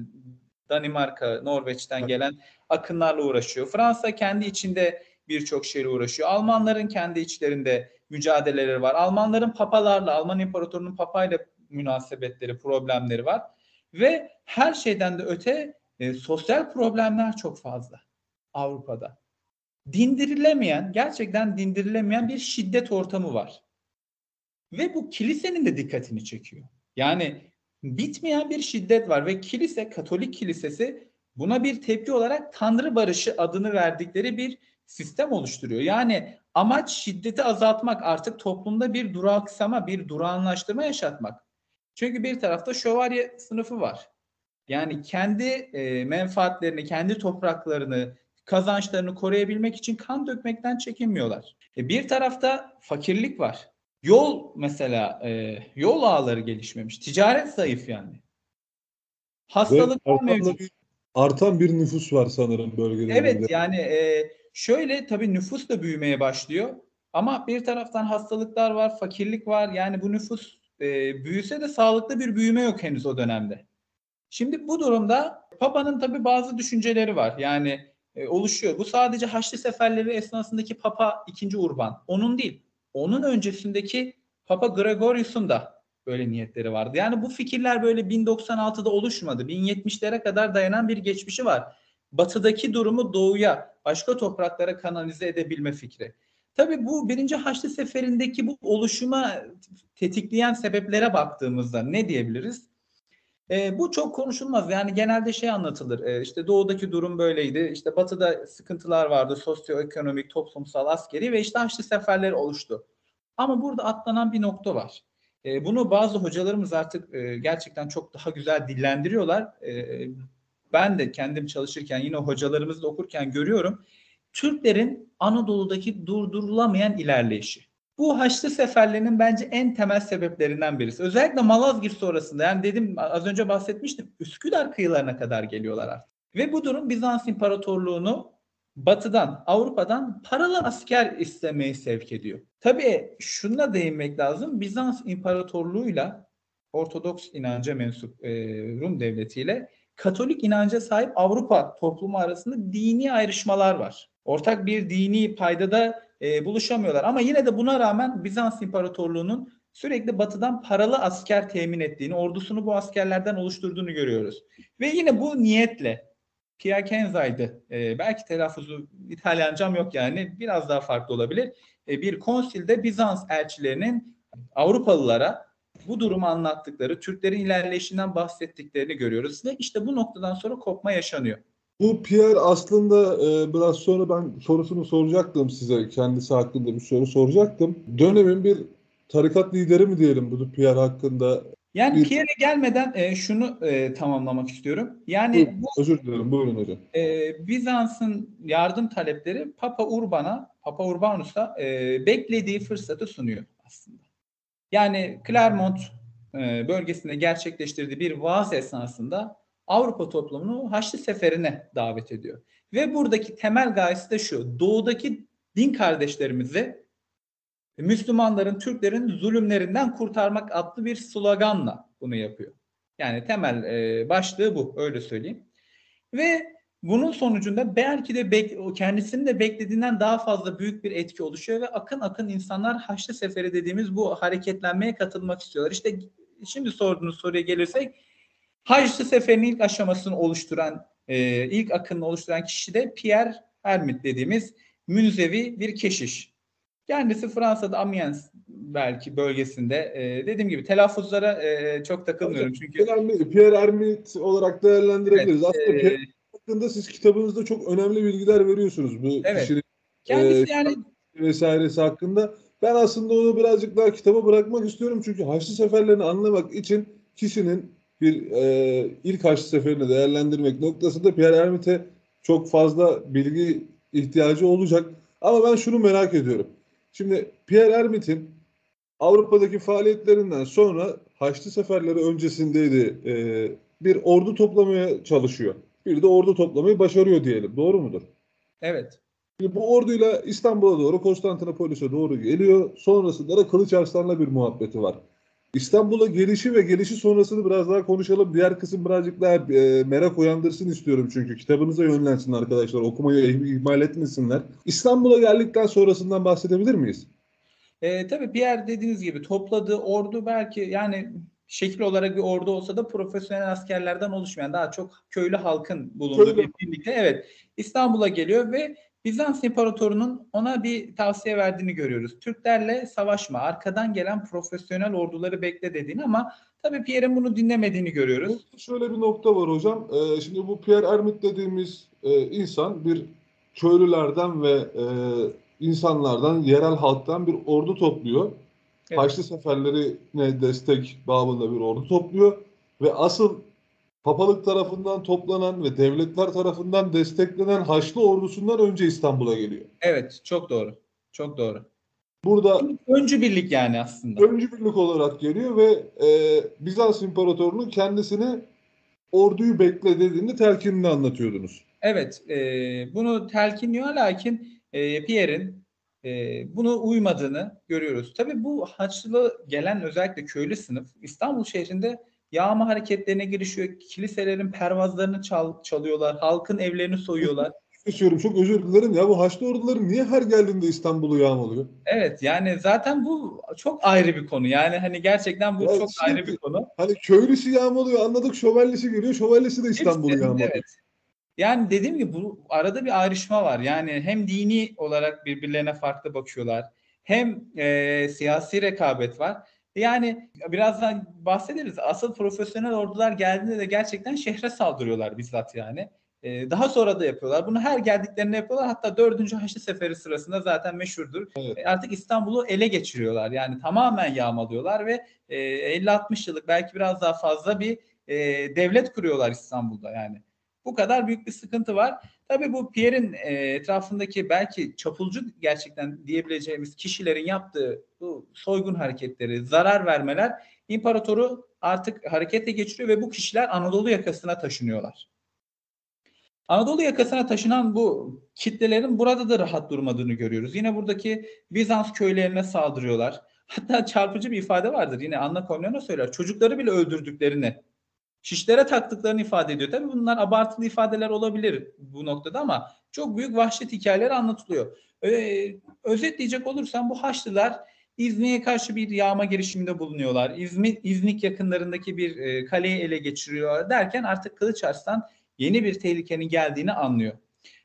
Danimarka, Norveç'ten gelen akınlarla uğraşıyor. Fransa kendi içinde birçok şeyle uğraşıyor. Almanların kendi içlerinde mücadeleleri var. Almanların papalarla, Alman İmparatorluğu'nun papayla münasebetleri, problemleri var. Ve her şeyden de öte e, sosyal problemler çok fazla Avrupa'da. Dindirilemeyen, gerçekten dindirilemeyen bir şiddet ortamı var. Ve bu kilisenin de dikkatini çekiyor. Yani bitmeyen bir şiddet var ve kilise, Katolik kilisesi buna bir tepki olarak Tanrı barışı adını verdikleri bir sistem oluşturuyor. Yani amaç şiddeti azaltmak artık toplumda bir duraksama, bir durağanlaştırma yaşatmak. Çünkü bir tarafta şövalye sınıfı var. Yani kendi e, menfaatlerini, kendi topraklarını, kazançlarını koruyabilmek için kan dökmekten çekinmiyorlar. E, bir tarafta fakirlik var. Yol mesela, e, yol ağları gelişmemiş. Ticaret zayıf yani. Hastalıklar mevcut. artan bir nüfus var sanırım bölgede. Evet yani e, Şöyle tabii nüfus da büyümeye başlıyor. Ama bir taraftan hastalıklar var, fakirlik var. Yani bu nüfus e, büyüse de sağlıklı bir büyüme yok henüz o dönemde. Şimdi bu durumda Papa'nın tabii bazı düşünceleri var. Yani e, oluşuyor. Bu sadece Haçlı seferleri esnasındaki Papa 2. Urban. Onun değil. Onun öncesindeki Papa Gregorius'un da böyle niyetleri vardı. Yani bu fikirler böyle 1096'da oluşmadı. 1070'lere kadar dayanan bir geçmişi var batıdaki durumu doğuya, başka topraklara kanalize edebilme fikri. Tabii bu birinci Haçlı Seferi'ndeki bu oluşuma tetikleyen sebeplere baktığımızda ne diyebiliriz? E, bu çok konuşulmaz. Yani genelde şey anlatılır. E, işte doğudaki durum böyleydi. İşte batıda sıkıntılar vardı. Sosyoekonomik, toplumsal, askeri ve işte Haçlı Seferleri oluştu. Ama burada atlanan bir nokta var. E, bunu bazı hocalarımız artık e, gerçekten çok daha güzel dillendiriyorlar. E, ben de kendim çalışırken yine hocalarımızla okurken görüyorum. Türklerin Anadolu'daki durdurulamayan ilerleyişi. Bu Haçlı seferlerinin bence en temel sebeplerinden birisi. Özellikle Malazgirt sonrasında yani dedim az önce bahsetmiştim Üsküdar kıyılarına kadar geliyorlar artık. Ve bu durum Bizans İmparatorluğu'nu batıdan, Avrupa'dan paralı asker istemeye sevk ediyor. Tabii şuna değinmek lazım. Bizans İmparatorluğu'yla Ortodoks inanca mensup e, Rum devletiyle Katolik inanca sahip Avrupa toplumu arasında dini ayrışmalar var. Ortak bir dini paydada e, buluşamıyorlar. Ama yine de buna rağmen Bizans İmparatorluğu'nun sürekli batıdan paralı asker temin ettiğini, ordusunu bu askerlerden oluşturduğunu görüyoruz. Ve yine bu niyetle Piacenza'ydı. E, belki telaffuzu İtalyancam yok yani biraz daha farklı olabilir. E, bir konsilde Bizans elçilerinin Avrupalılara bu durumu anlattıkları, Türklerin ilerleyişinden bahsettiklerini görüyoruz ve işte bu noktadan sonra kopma yaşanıyor. Bu Pierre aslında e, biraz sonra ben sorusunu soracaktım size. Kendisi hakkında bir soru soracaktım. Dönemin bir tarikat lideri mi diyelim bu Pierre hakkında? Yani bir... Pierre'e gelmeden e, şunu e, tamamlamak istiyorum. Yani buyurun, bu, özür dilerim. Buyurun hocam. E, Bizans'ın yardım talepleri Papa Urban'a, Papa Urbanus'a e, beklediği fırsatı sunuyor aslında. Yani Clermont e, bölgesinde gerçekleştirdiği bir vaaz esnasında Avrupa toplumunu Haçlı Seferi'ne davet ediyor. Ve buradaki temel gayesi de şu. Doğudaki din kardeşlerimizi Müslümanların, Türklerin zulümlerinden kurtarmak adlı bir sloganla bunu yapıyor. Yani temel e, başlığı bu öyle söyleyeyim. Ve bunun sonucunda belki de bek, kendisinin de beklediğinden daha fazla büyük bir etki oluşuyor ve akın akın insanlar Haçlı Seferi dediğimiz bu hareketlenmeye katılmak istiyorlar. İşte şimdi sorduğunuz soruya gelirsek Haçlı Seferi'nin ilk aşamasını oluşturan, e, ilk akını oluşturan kişi de Pierre Hermit dediğimiz münzevi bir keşiş. Kendisi Fransa'da Amiens belki bölgesinde. E, dediğim gibi telaffuzlara e, çok takılmıyorum çünkü. Pierre Hermit olarak değerlendirebiliriz. Evet, Aslında e, hakkında siz kitabınızda çok önemli bilgiler veriyorsunuz bu evet. kişinin. Kendisi e, yani vesairesi hakkında. Ben aslında onu birazcık daha kitaba bırakmak istiyorum çünkü Haçlı seferlerini anlamak için kişinin bir e, ilk Haçlı seferini değerlendirmek noktasında Pierre Hermit'e çok fazla bilgi ihtiyacı olacak. Ama ben şunu merak ediyorum. Şimdi Pierre Hermit'in Avrupa'daki faaliyetlerinden sonra Haçlı seferleri öncesindeydi. E, bir ordu toplamaya çalışıyor. Bir de ordu toplamayı başarıyor diyelim. Doğru mudur? Evet. Şimdi bu orduyla İstanbul'a doğru, Konstantinopolis'e doğru geliyor. Sonrasında da Kılıç Arslan'la bir muhabbeti var. İstanbul'a gelişi ve gelişi sonrasını biraz daha konuşalım. Diğer kısım birazcık daha e, merak uyandırsın istiyorum çünkü. Kitabınıza yönlensin arkadaşlar. Okumayı ihmal etmesinler. İstanbul'a geldikten sonrasından bahsedebilir miyiz? E, tabii bir yer dediğiniz gibi topladığı ordu belki yani şekil olarak bir ordu olsa da profesyonel askerlerden oluşmayan daha çok köylü halkın bulunduğu bir birlikte evet İstanbul'a geliyor ve Bizans İmparatoru'nun ona bir tavsiye verdiğini görüyoruz. Türklerle savaşma, arkadan gelen profesyonel orduları bekle dediğini ama tabii Pierre'in bunu dinlemediğini görüyoruz. Şöyle bir nokta var hocam. Ee, şimdi bu Pierre Hermit dediğimiz e, insan bir köylülerden ve e, insanlardan, yerel halktan bir ordu topluyor. Evet. Haçlı seferlerine destek babında bir ordu topluyor ve asıl papalık tarafından toplanan ve devletler tarafından desteklenen Haçlı ordusundan önce İstanbul'a geliyor. Evet, çok doğru. Çok doğru. Burada öncü birlik yani aslında. Öncü birlik olarak geliyor ve e, Bizans İmparatorluğu'nun kendisini orduyu bekle dediğini telkinini anlatıyordunuz. Evet, e, bunu telkinliyor lakin e, Pierre'in e, bunu uymadığını görüyoruz. Tabii bu Haçlı gelen özellikle köylü sınıf İstanbul şehrinde yağma hareketlerine girişiyor. Kiliselerin pervazlarını çal, çalıyorlar. Halkın evlerini soyuyorlar. *laughs* Geçiyorum çok özür dilerim ya bu Haçlı orduları niye her geldiğinde İstanbul'u yağmalıyor? Evet yani zaten bu çok ayrı bir konu. Yani hani gerçekten bu ya çok şimdi, ayrı bir konu. Hani köylüsü yağmalıyor anladık şövalyesi geliyor şövalyesi de İstanbul'u yağmalıyor. Evet. Yani dediğim gibi bu arada bir ayrışma var. Yani hem dini olarak birbirlerine farklı bakıyorlar. Hem e, siyasi rekabet var. Yani birazdan bahsederiz. Asıl profesyonel ordular geldiğinde de gerçekten şehre saldırıyorlar bizzat yani. Ee, daha sonra da yapıyorlar. Bunu her geldiklerinde yapıyorlar. Hatta 4. Haçlı Seferi sırasında zaten meşhurdur. Evet. Artık İstanbul'u ele geçiriyorlar. Yani tamamen yağmalıyorlar ve e, 50-60 yıllık belki biraz daha fazla bir e, devlet kuruyorlar İstanbul'da yani. Bu kadar büyük bir sıkıntı var. Tabii bu Pierre'in e, etrafındaki belki çapulcu gerçekten diyebileceğimiz kişilerin yaptığı bu soygun hareketleri, zarar vermeler imparatoru artık harekete geçiriyor ve bu kişiler Anadolu yakasına taşınıyorlar. Anadolu yakasına taşınan bu kitlelerin burada da rahat durmadığını görüyoruz. Yine buradaki Bizans köylerine saldırıyorlar. Hatta çarpıcı bir ifade vardır. Yine Anna Komnena söyler. Çocukları bile öldürdüklerini, şişlere taktıklarını ifade ediyor. Tabii bunlar abartılı ifadeler olabilir bu noktada ama çok büyük vahşet hikayeleri anlatılıyor. Ee, özetleyecek olursam bu Haçlılar İznik'e karşı bir yağma girişiminde bulunuyorlar. İzmit, İznik yakınlarındaki bir e, kaleyi ele geçiriyorlar derken artık Kılıç Arslan yeni bir tehlikenin geldiğini anlıyor.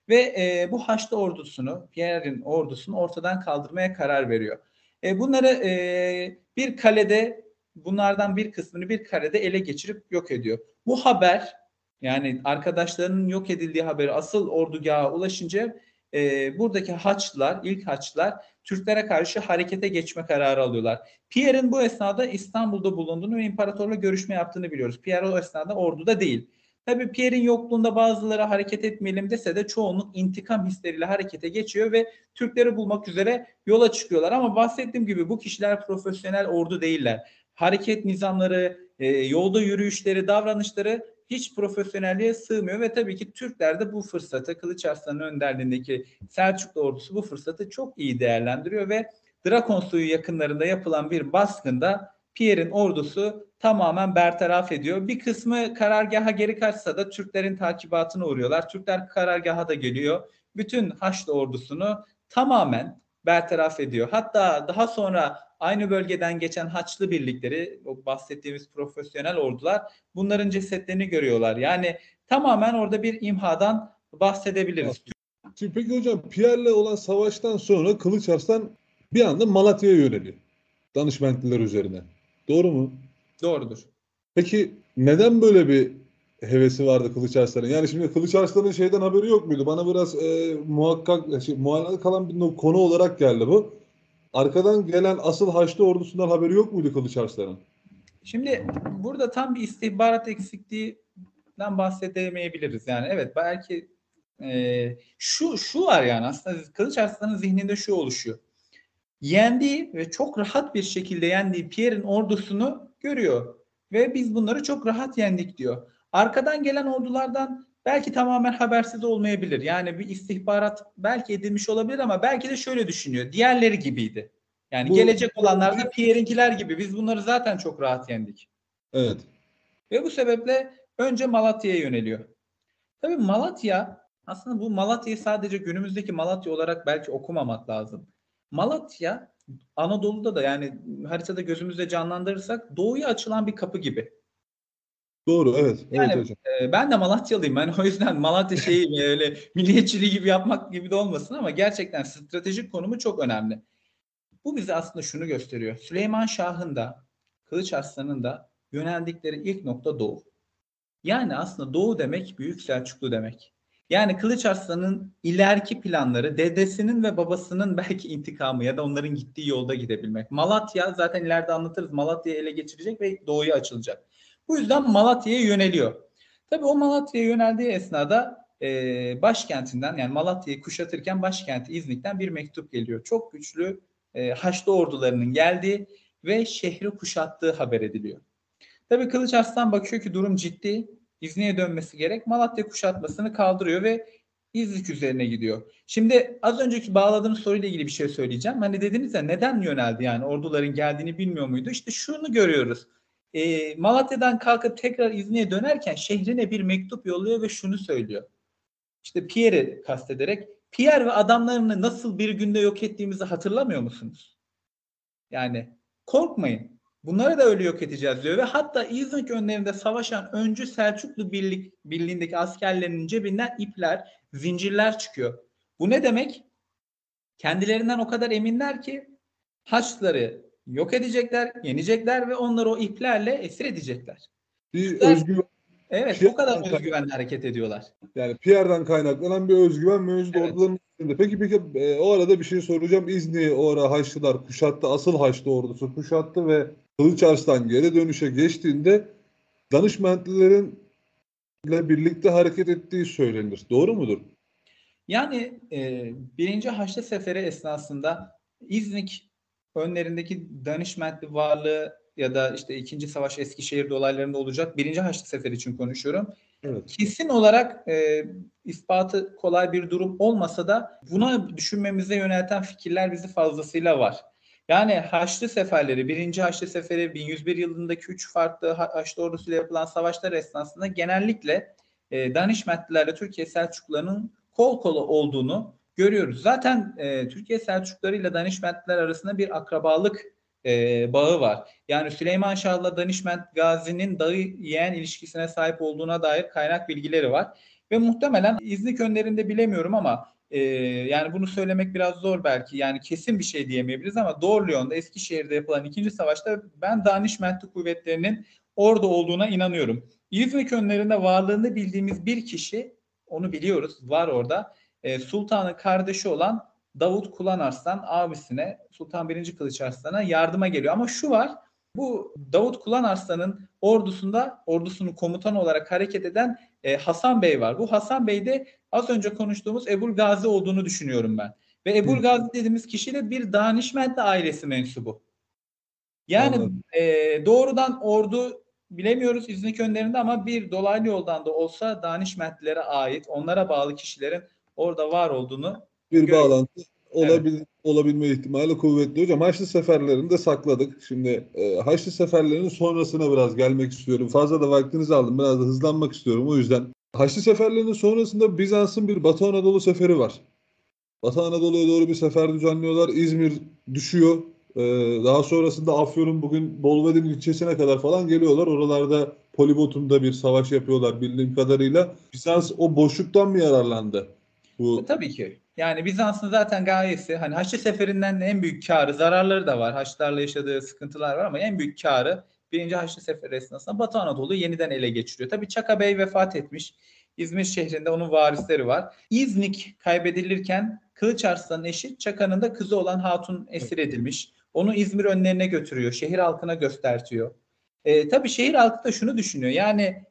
Ve e, bu Haçlı ordusunu, Pierre'in ordusunu ortadan kaldırmaya karar veriyor. E, bunları e, bir kalede, bunlardan bir kısmını bir kalede ele geçirip yok ediyor. Bu haber yani arkadaşlarının yok edildiği haberi asıl ordugaha ulaşınca e, buradaki Haçlılar, ilk Haçlılar Türklere karşı harekete geçme kararı alıyorlar. Pierre'in bu esnada İstanbul'da bulunduğunu ve imparatorla görüşme yaptığını biliyoruz. Pierre o esnada orduda değil. Tabii Pierre'in yokluğunda bazıları hareket etmeyelim dese de çoğunluk intikam hisleriyle harekete geçiyor ve Türkleri bulmak üzere yola çıkıyorlar. Ama bahsettiğim gibi bu kişiler profesyonel ordu değiller. Hareket nizamları, e, yolda yürüyüşleri, davranışları hiç profesyonelliğe sığmıyor ve tabii ki Türkler de bu fırsatı Kılıç Arslan'ın önderliğindeki Selçuklu ordusu bu fırsatı çok iyi değerlendiriyor ve Drakon suyu yakınlarında yapılan bir baskında Pierre'in ordusu tamamen bertaraf ediyor. Bir kısmı karargaha geri kaçsa da Türklerin takibatına uğruyorlar. Türkler karargaha da geliyor. Bütün Haçlı ordusunu tamamen bertaraf ediyor. Hatta daha sonra aynı bölgeden geçen Haçlı birlikleri, o bahsettiğimiz profesyonel ordular bunların cesetlerini görüyorlar. Yani tamamen orada bir imhadan bahsedebiliriz. Şimdi peki hocam Pierre'le olan savaştan sonra Kılıç Arslan bir anda Malatya'ya yöneliyor. Danışmentliler üzerine. Doğru mu? Doğrudur. Peki neden böyle bir hevesi vardı Kılıç Arslan'ın? Yani şimdi Kılıç Arslan'ın şeyden haberi yok muydu? Bana biraz e, muhakkak şey, muallak kalan bir konu olarak geldi bu. Arkadan gelen asıl Haçlı ordusundan haberi yok muydu Kılıç Arslan'ın? Şimdi burada tam bir istihbarat eksikliğinden bahsedemeyebiliriz. Yani evet belki e, şu şu var yani aslında Kılıç Arslan'ın zihninde şu oluşuyor. Yendiği ve çok rahat bir şekilde yendiği Pierre'in ordusunu görüyor. Ve biz bunları çok rahat yendik diyor. Arkadan gelen ordulardan belki tamamen habersiz olmayabilir. Yani bir istihbarat belki edilmiş olabilir ama belki de şöyle düşünüyor. Diğerleri gibiydi. Yani Bu, gelecek olanlar da Pierre'inkiler gibi. Biz bunları zaten çok rahat yendik. Evet. Ve bu sebeple önce Malatya'ya yöneliyor. Tabii Malatya aslında bu Malatya'yı sadece günümüzdeki Malatya olarak belki okumamak lazım. Malatya Anadolu'da da yani haritada gözümüzde canlandırırsak doğuya açılan bir kapı gibi. Doğru evet. Yani evet hocam. E, ben de Malatyalıyım. Ben o yüzden Malatya şeyi *laughs* öyle milliyetçiliği gibi yapmak gibi de olmasın ama gerçekten stratejik konumu çok önemli. Bu bize aslında şunu gösteriyor. Süleyman Şah'ın da Kılıç Arslan'ın da yöneldikleri ilk nokta Doğu. Yani aslında Doğu demek Büyük Selçuklu demek. Yani Kılıç Arslan'ın ileriki planları dedesinin ve babasının *laughs* belki intikamı ya da onların gittiği yolda gidebilmek. Malatya zaten ileride anlatırız. Malatya'yı ele geçirecek ve doğuya açılacak. Bu yüzden Malatya'ya yöneliyor. Tabii o Malatya'ya yöneldiği esnada e, başkentinden yani Malatya'yı kuşatırken başkenti İznik'ten bir mektup geliyor. Çok güçlü e, Haçlı ordularının geldiği ve şehri kuşattığı haber ediliyor. Tabii Kılıç Arslan bakıyor ki durum ciddi. İznik'e dönmesi gerek. Malatya kuşatmasını kaldırıyor ve İznik üzerine gidiyor. Şimdi az önceki bağladığım soruyla ilgili bir şey söyleyeceğim. Hani dediniz ya neden yöneldi yani orduların geldiğini bilmiyor muydu? İşte şunu görüyoruz. E, Malatya'dan kalkıp tekrar İznik'e dönerken şehrine bir mektup yolluyor ve şunu söylüyor. İşte Pierre'i kastederek Pierre ve adamlarını nasıl bir günde yok ettiğimizi hatırlamıyor musunuz? Yani korkmayın. Bunları da öyle yok edeceğiz diyor ve hatta İznik önlerinde savaşan öncü Selçuklu birlik, birliğindeki askerlerinin cebinden ipler, zincirler çıkıyor. Bu ne demek? Kendilerinden o kadar eminler ki Haçlıları yok edecekler, yenecekler ve onları o iplerle esir edecekler. Bir özgüven. Evet Pierre'den o kadar özgüvenle hareket ediyorlar. Yani Pierre'den kaynaklanan bir özgüven mevcut evet. orduların içinde. Peki peki e, o arada bir şey soracağım. İzni o ara Haçlılar kuşattı. Asıl Haçlı ordusu kuşattı ve Kılıç Arslan geri dönüşe geçtiğinde danışmentlilerin ile birlikte hareket ettiği söylenir. Doğru mudur? Yani e, birinci Haçlı Seferi esnasında İznik önlerindeki danışmentli varlığı ya da işte ikinci savaş Eskişehir olaylarında olacak birinci Haçlı Seferi için konuşuyorum. Evet. Kesin olarak e, ispatı kolay bir durum olmasa da buna düşünmemize yönelten fikirler bizi fazlasıyla var. Yani Haçlı seferleri, birinci Haçlı seferi 1101 yılındaki üç farklı Haçlı ordusuyla yapılan savaşlar esnasında genellikle e, Danişmentlilerle Türkiye Selçuklularının kol kola olduğunu görüyoruz. Zaten e, Türkiye Selçukluları ile Danişmentliler arasında bir akrabalık e, bağı var. Yani Süleyman Şah'la Danişment Gazi'nin dağı yeğen ilişkisine sahip olduğuna dair kaynak bilgileri var. Ve muhtemelen İznik önlerinde bilemiyorum ama e, yani bunu söylemek biraz zor belki. Yani kesin bir şey diyemeyebiliriz ama Dorleon'da Eskişehir'de yapılan ikinci savaşta ben Danişmentli kuvvetlerinin orada olduğuna inanıyorum. İznik önlerinde varlığını bildiğimiz bir kişi onu biliyoruz var orada. E, Sultan'ın kardeşi olan Davut Kulan Arslan abisine Sultan 1. Kılıç Arslan'a yardıma geliyor. Ama şu var bu Davut Kulan Arslan'ın ordusunda ordusunun komutanı olarak hareket eden e, Hasan Bey var. Bu Hasan Bey de az önce konuştuğumuz Ebul Gazi olduğunu düşünüyorum ben. Ve Ebul Gazi dediğimiz kişi de bir Danişmentli ailesi mensubu. Yani e, doğrudan ordu bilemiyoruz İznik önlerinde ama bir dolaylı yoldan da olsa Danişmentlilere ait onlara bağlı kişilerin orada var olduğunu bir görüyoruz. bağlantı olabil, evet. olabilme ihtimali kuvvetli hocam. Haçlı seferlerini de sakladık. Şimdi e, Haçlı seferlerinin sonrasına biraz gelmek istiyorum. Fazla da vaktinizi aldım. Biraz da hızlanmak istiyorum. O yüzden Haçlı seferlerinin sonrasında Bizans'ın bir Batı Anadolu seferi var. Batı Anadolu'ya doğru bir sefer düzenliyorlar. İzmir düşüyor. Ee, daha sonrasında Afyon'un bugün Bolvedin ilçesine kadar falan geliyorlar. Oralarda Polibot'unda bir savaş yapıyorlar bildiğim kadarıyla. Bizans o boşluktan mı yararlandı? Bu... Tabii ki. Yani Bizans'ın zaten gayesi hani Haçlı Seferi'nden en büyük karı, zararları da var. Haçlılarla yaşadığı sıkıntılar var ama en büyük karı birinci Haçlı Seferi esnasında Batı Anadolu'yu yeniden ele geçiriyor. Tabii Çaka Bey vefat etmiş. İzmir şehrinde onun varisleri var. İznik kaybedilirken Kılıç Arslan'ın eşi Çaka'nın da kızı olan Hatun esir edilmiş. Onu İzmir önlerine götürüyor. Şehir halkına göstertiyor. E, tabii şehir halkı da şunu düşünüyor. Yani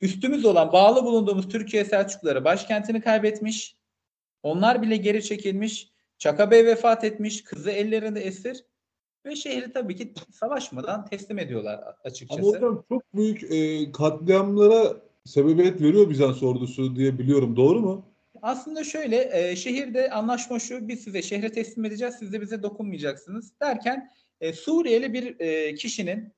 üstümüz olan bağlı bulunduğumuz Türkiye Selçukluları başkentini kaybetmiş. Onlar bile geri çekilmiş. Çaka Bey vefat etmiş. Kızı ellerinde esir. Ve şehri tabii ki savaşmadan teslim ediyorlar açıkçası. Ama hocam çok büyük e, katliamlara sebebiyet veriyor Bizans ordusu diye biliyorum. Doğru mu? Aslında şöyle e, şehirde anlaşma şu biz size şehre teslim edeceğiz siz de bize dokunmayacaksınız derken e, Suriyeli bir e, kişinin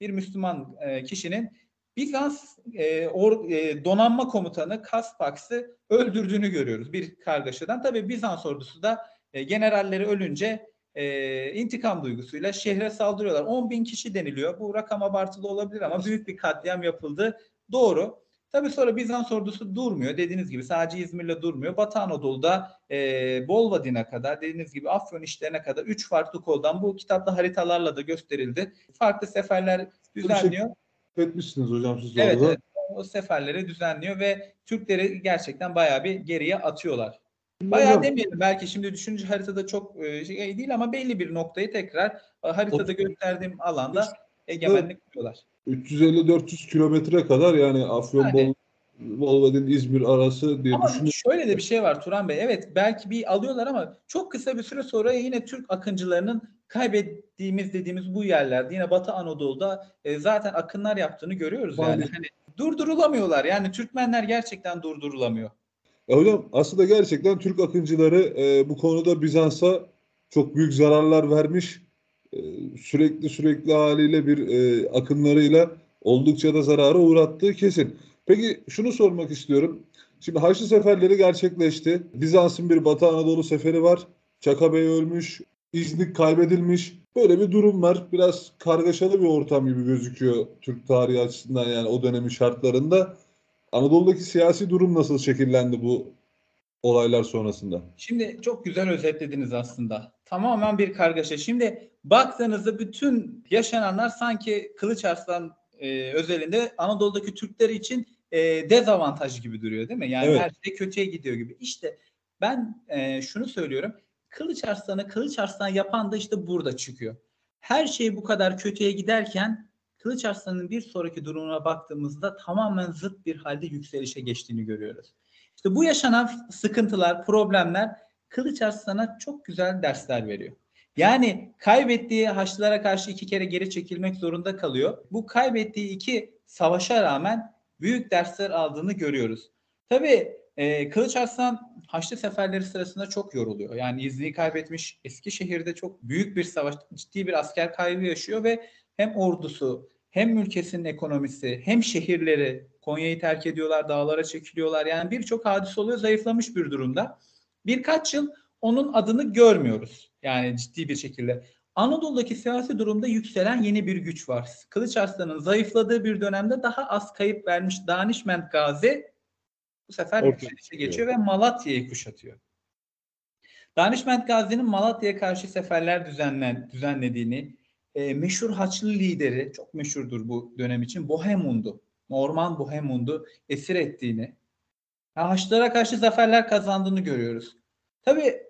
bir Müslüman e, kişinin Bizans e, or, e, donanma komutanı Kaspaks'ı öldürdüğünü görüyoruz bir kargaşadan. Tabi Bizans ordusu da e, generalleri ölünce e, intikam duygusuyla şehre saldırıyorlar. 10 bin kişi deniliyor. Bu rakam abartılı olabilir ama büyük bir katliam yapıldı. Doğru. Tabii sonra Bizans ordusu durmuyor. Dediğiniz gibi sadece İzmir'le durmuyor. Batı Anadolu'da e, Bolvadin'e kadar dediğiniz gibi Afyon işlerine kadar 3 farklı koldan bu kitapta haritalarla da gösterildi. Farklı seferler düzenliyor. Etmişsiniz hocam siz evet, orada. Evet, o seferleri düzenliyor ve Türkleri gerçekten bayağı bir geriye atıyorlar. Bayağı hocam, demeyelim belki şimdi düşünce haritada çok e, şey değil ama belli bir noktayı tekrar e, haritada gösterdiğim alanda egemenlik kuruyorlar. 350-400 kilometre kadar yani Afyon yani, İzmir arası diye ama düşünüyorum. şöyle de bir şey var Turan Bey. Evet belki bir alıyorlar ama çok kısa bir süre sonra yine Türk akıncılarının kaybettiğimiz dediğimiz bu yerlerde yine Batı Anadolu'da e, zaten akınlar yaptığını görüyoruz yani. yani. Hani durdurulamıyorlar. Yani Türkmenler gerçekten durdurulamıyor. Ya hocam aslında gerçekten Türk akıncıları e, bu konuda Bizans'a çok büyük zararlar vermiş. E, sürekli sürekli haliyle bir e, akınlarıyla oldukça da zarara uğrattığı kesin. Peki şunu sormak istiyorum. Şimdi Haçlı seferleri gerçekleşti. Bizans'ın bir Batı Anadolu seferi var. Çaka Bey ölmüş. İznik kaybedilmiş. Böyle bir durum var. Biraz kargaşalı bir ortam gibi gözüküyor Türk tarihi açısından yani o dönemin şartlarında. Anadolu'daki siyasi durum nasıl şekillendi bu olaylar sonrasında? Şimdi çok güzel özetlediniz aslında. Tamamen bir kargaşa. Şimdi baktığınızda bütün yaşananlar sanki Kılıç Arslan e, özelinde Anadolu'daki Türkler için e, dezavantaj gibi duruyor değil mi? Yani evet. her şey kötüye gidiyor gibi. İşte ben e, şunu söylüyorum. Kılıç Arslan'ı Kılıç Arslan yapan da işte burada çıkıyor. Her şey bu kadar kötüye giderken Kılıç Arslan'ın bir sonraki durumuna baktığımızda tamamen zıt bir halde yükselişe geçtiğini görüyoruz. İşte bu yaşanan sıkıntılar, problemler Kılıç Arslan'a çok güzel dersler veriyor. Yani kaybettiği Haçlılara karşı iki kere geri çekilmek zorunda kalıyor. Bu kaybettiği iki savaşa rağmen büyük dersler aldığını görüyoruz. Tabii E, Kılıç Arslan Haçlı seferleri sırasında çok yoruluyor. Yani izniyi kaybetmiş Eskişehir'de çok büyük bir savaş, ciddi bir asker kaybı yaşıyor ve hem ordusu hem ülkesinin ekonomisi hem şehirleri Konya'yı terk ediyorlar, dağlara çekiliyorlar. Yani birçok hadis oluyor, zayıflamış bir durumda. Birkaç yıl onun adını görmüyoruz. Yani ciddi bir şekilde. Anadolu'daki siyasi durumda yükselen yeni bir güç var. Kılıç Arslan'ın zayıfladığı bir dönemde daha az kayıp vermiş Danişment Gazi bu sefer yükselişe geçiyor ve Malatya'yı kuşatıyor. Danişment Gazi'nin Malatya'ya karşı seferler düzenlen, düzenlediğini, e, meşhur Haçlı lideri, çok meşhurdur bu dönem için, Bohemund'u, Norman Bohemund'u esir ettiğini, Haçlılara karşı zaferler kazandığını görüyoruz. Tabii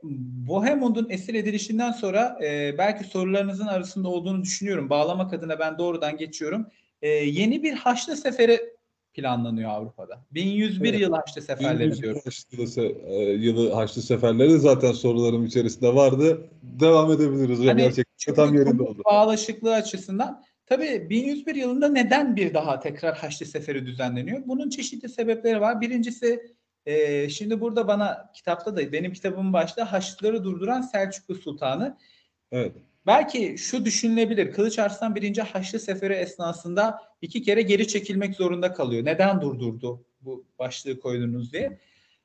Bohemund'un esir edilişinden sonra e, belki sorularınızın arasında olduğunu düşünüyorum. Bağlamak adına ben doğrudan geçiyorum. E, yeni bir Haçlı seferi planlanıyor Avrupa'da. 1101 evet. yıl Haçlı seferleri diyor. Haçlı e, yılı Haçlı seferleri zaten sorularım içerisinde vardı. Devam edebiliriz. Hani, Gerçekten tam yerinde oldu. Bağlaşıklığı açısından. Tabii 1101 yılında neden bir daha tekrar Haçlı Seferi düzenleniyor? Bunun çeşitli sebepleri var. Birincisi e, şimdi burada bana kitapta da benim kitabımın başta Haçlıları durduran Selçuklu Sultanı. Evet. Belki şu düşünülebilir. Kılıç Arslan birinci Haçlı Seferi esnasında iki kere geri çekilmek zorunda kalıyor. Neden durdurdu bu başlığı koydunuz diye.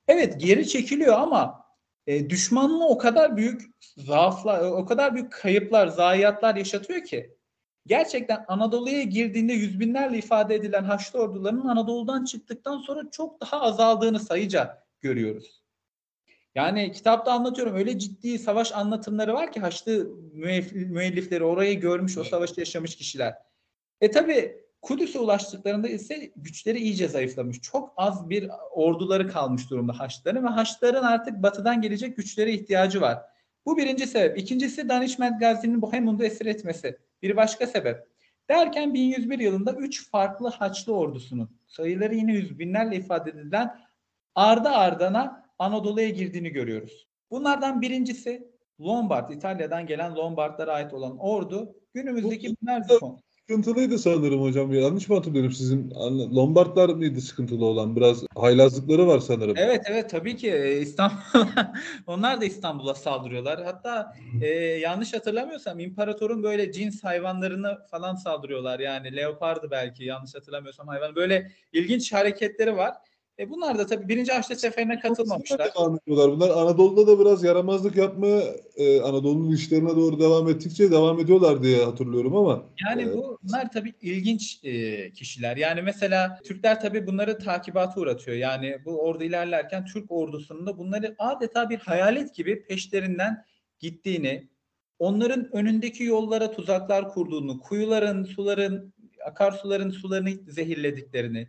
Evet geri çekiliyor ama e, düşmanlığı o kadar büyük zaaflar, o kadar büyük kayıplar, zayiatlar yaşatıyor ki gerçekten Anadolu'ya girdiğinde yüz binlerle ifade edilen Haçlı ordularının Anadolu'dan çıktıktan sonra çok daha azaldığını sayıca görüyoruz. Yani kitapta anlatıyorum öyle ciddi savaş anlatımları var ki Haçlı müellifleri orayı görmüş, o savaşta yaşamış kişiler. E tabi Kudüs'e ulaştıklarında ise güçleri iyice zayıflamış. Çok az bir orduları kalmış durumda Haçlıların ve Haçlıların artık batıdan gelecek güçlere ihtiyacı var. Bu birinci sebep. İkincisi Danişment Gazi'nin Bohemundu esir etmesi. Bir başka sebep. Derken 1101 yılında 3 farklı Haçlı ordusunun sayıları yine yüz binlerle ifade edilen ardı ardına Anadolu'ya girdiğini görüyoruz. Bunlardan birincisi Lombard, İtalya'dan gelen Lombardlara ait olan ordu günümüzdeki Merzifon sıkıntılıydı sanırım hocam. Yanlış mı hatırlıyorum sizin? Lombardlar mıydı sıkıntılı olan? Biraz haylazlıkları var sanırım. Evet evet tabii ki e, İstanbul *laughs* onlar da İstanbul'a saldırıyorlar. Hatta e, yanlış hatırlamıyorsam imparatorun böyle cins hayvanlarını falan saldırıyorlar. Yani leopardı belki yanlış hatırlamıyorsam hayvan. Böyle ilginç hareketleri var. E bunlar da tabii birinci Haçlı Seferi'ne katılmamışlar. Devam ediyorlar. Bunlar Anadolu'da da biraz yaramazlık yapma, e, Anadolu'nun işlerine doğru devam ettikçe devam ediyorlar diye hatırlıyorum ama. Yani e, bunlar tabii ilginç e, kişiler. Yani mesela Türkler tabii bunları takibata uğratıyor. Yani bu ordu ilerlerken Türk ordusunun da bunları adeta bir hayalet gibi peşlerinden gittiğini, onların önündeki yollara tuzaklar kurduğunu, kuyuların, suların, akarsuların sularını zehirlediklerini,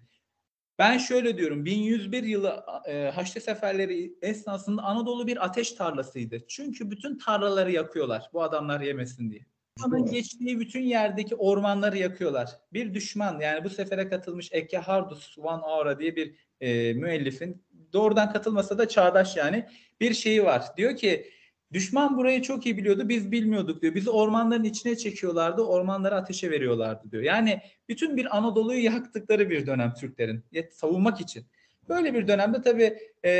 ben şöyle diyorum 1101 yılı e, Haçlı seferleri esnasında Anadolu bir ateş tarlasıydı. Çünkü bütün tarlaları yakıyorlar bu adamlar yemesin diye. Düşmanın geçtiği bütün yerdeki ormanları yakıyorlar. Bir düşman yani bu sefere katılmış Eke Hardus Van Aura diye bir e, müellifin doğrudan katılmasa da çağdaş yani bir şeyi var. Diyor ki Düşman burayı çok iyi biliyordu, biz bilmiyorduk diyor. Bizi ormanların içine çekiyorlardı, ormanları ateşe veriyorlardı diyor. Yani bütün bir Anadolu'yu yaktıkları bir dönem Türklerin savunmak için. Böyle bir dönemde tabii e,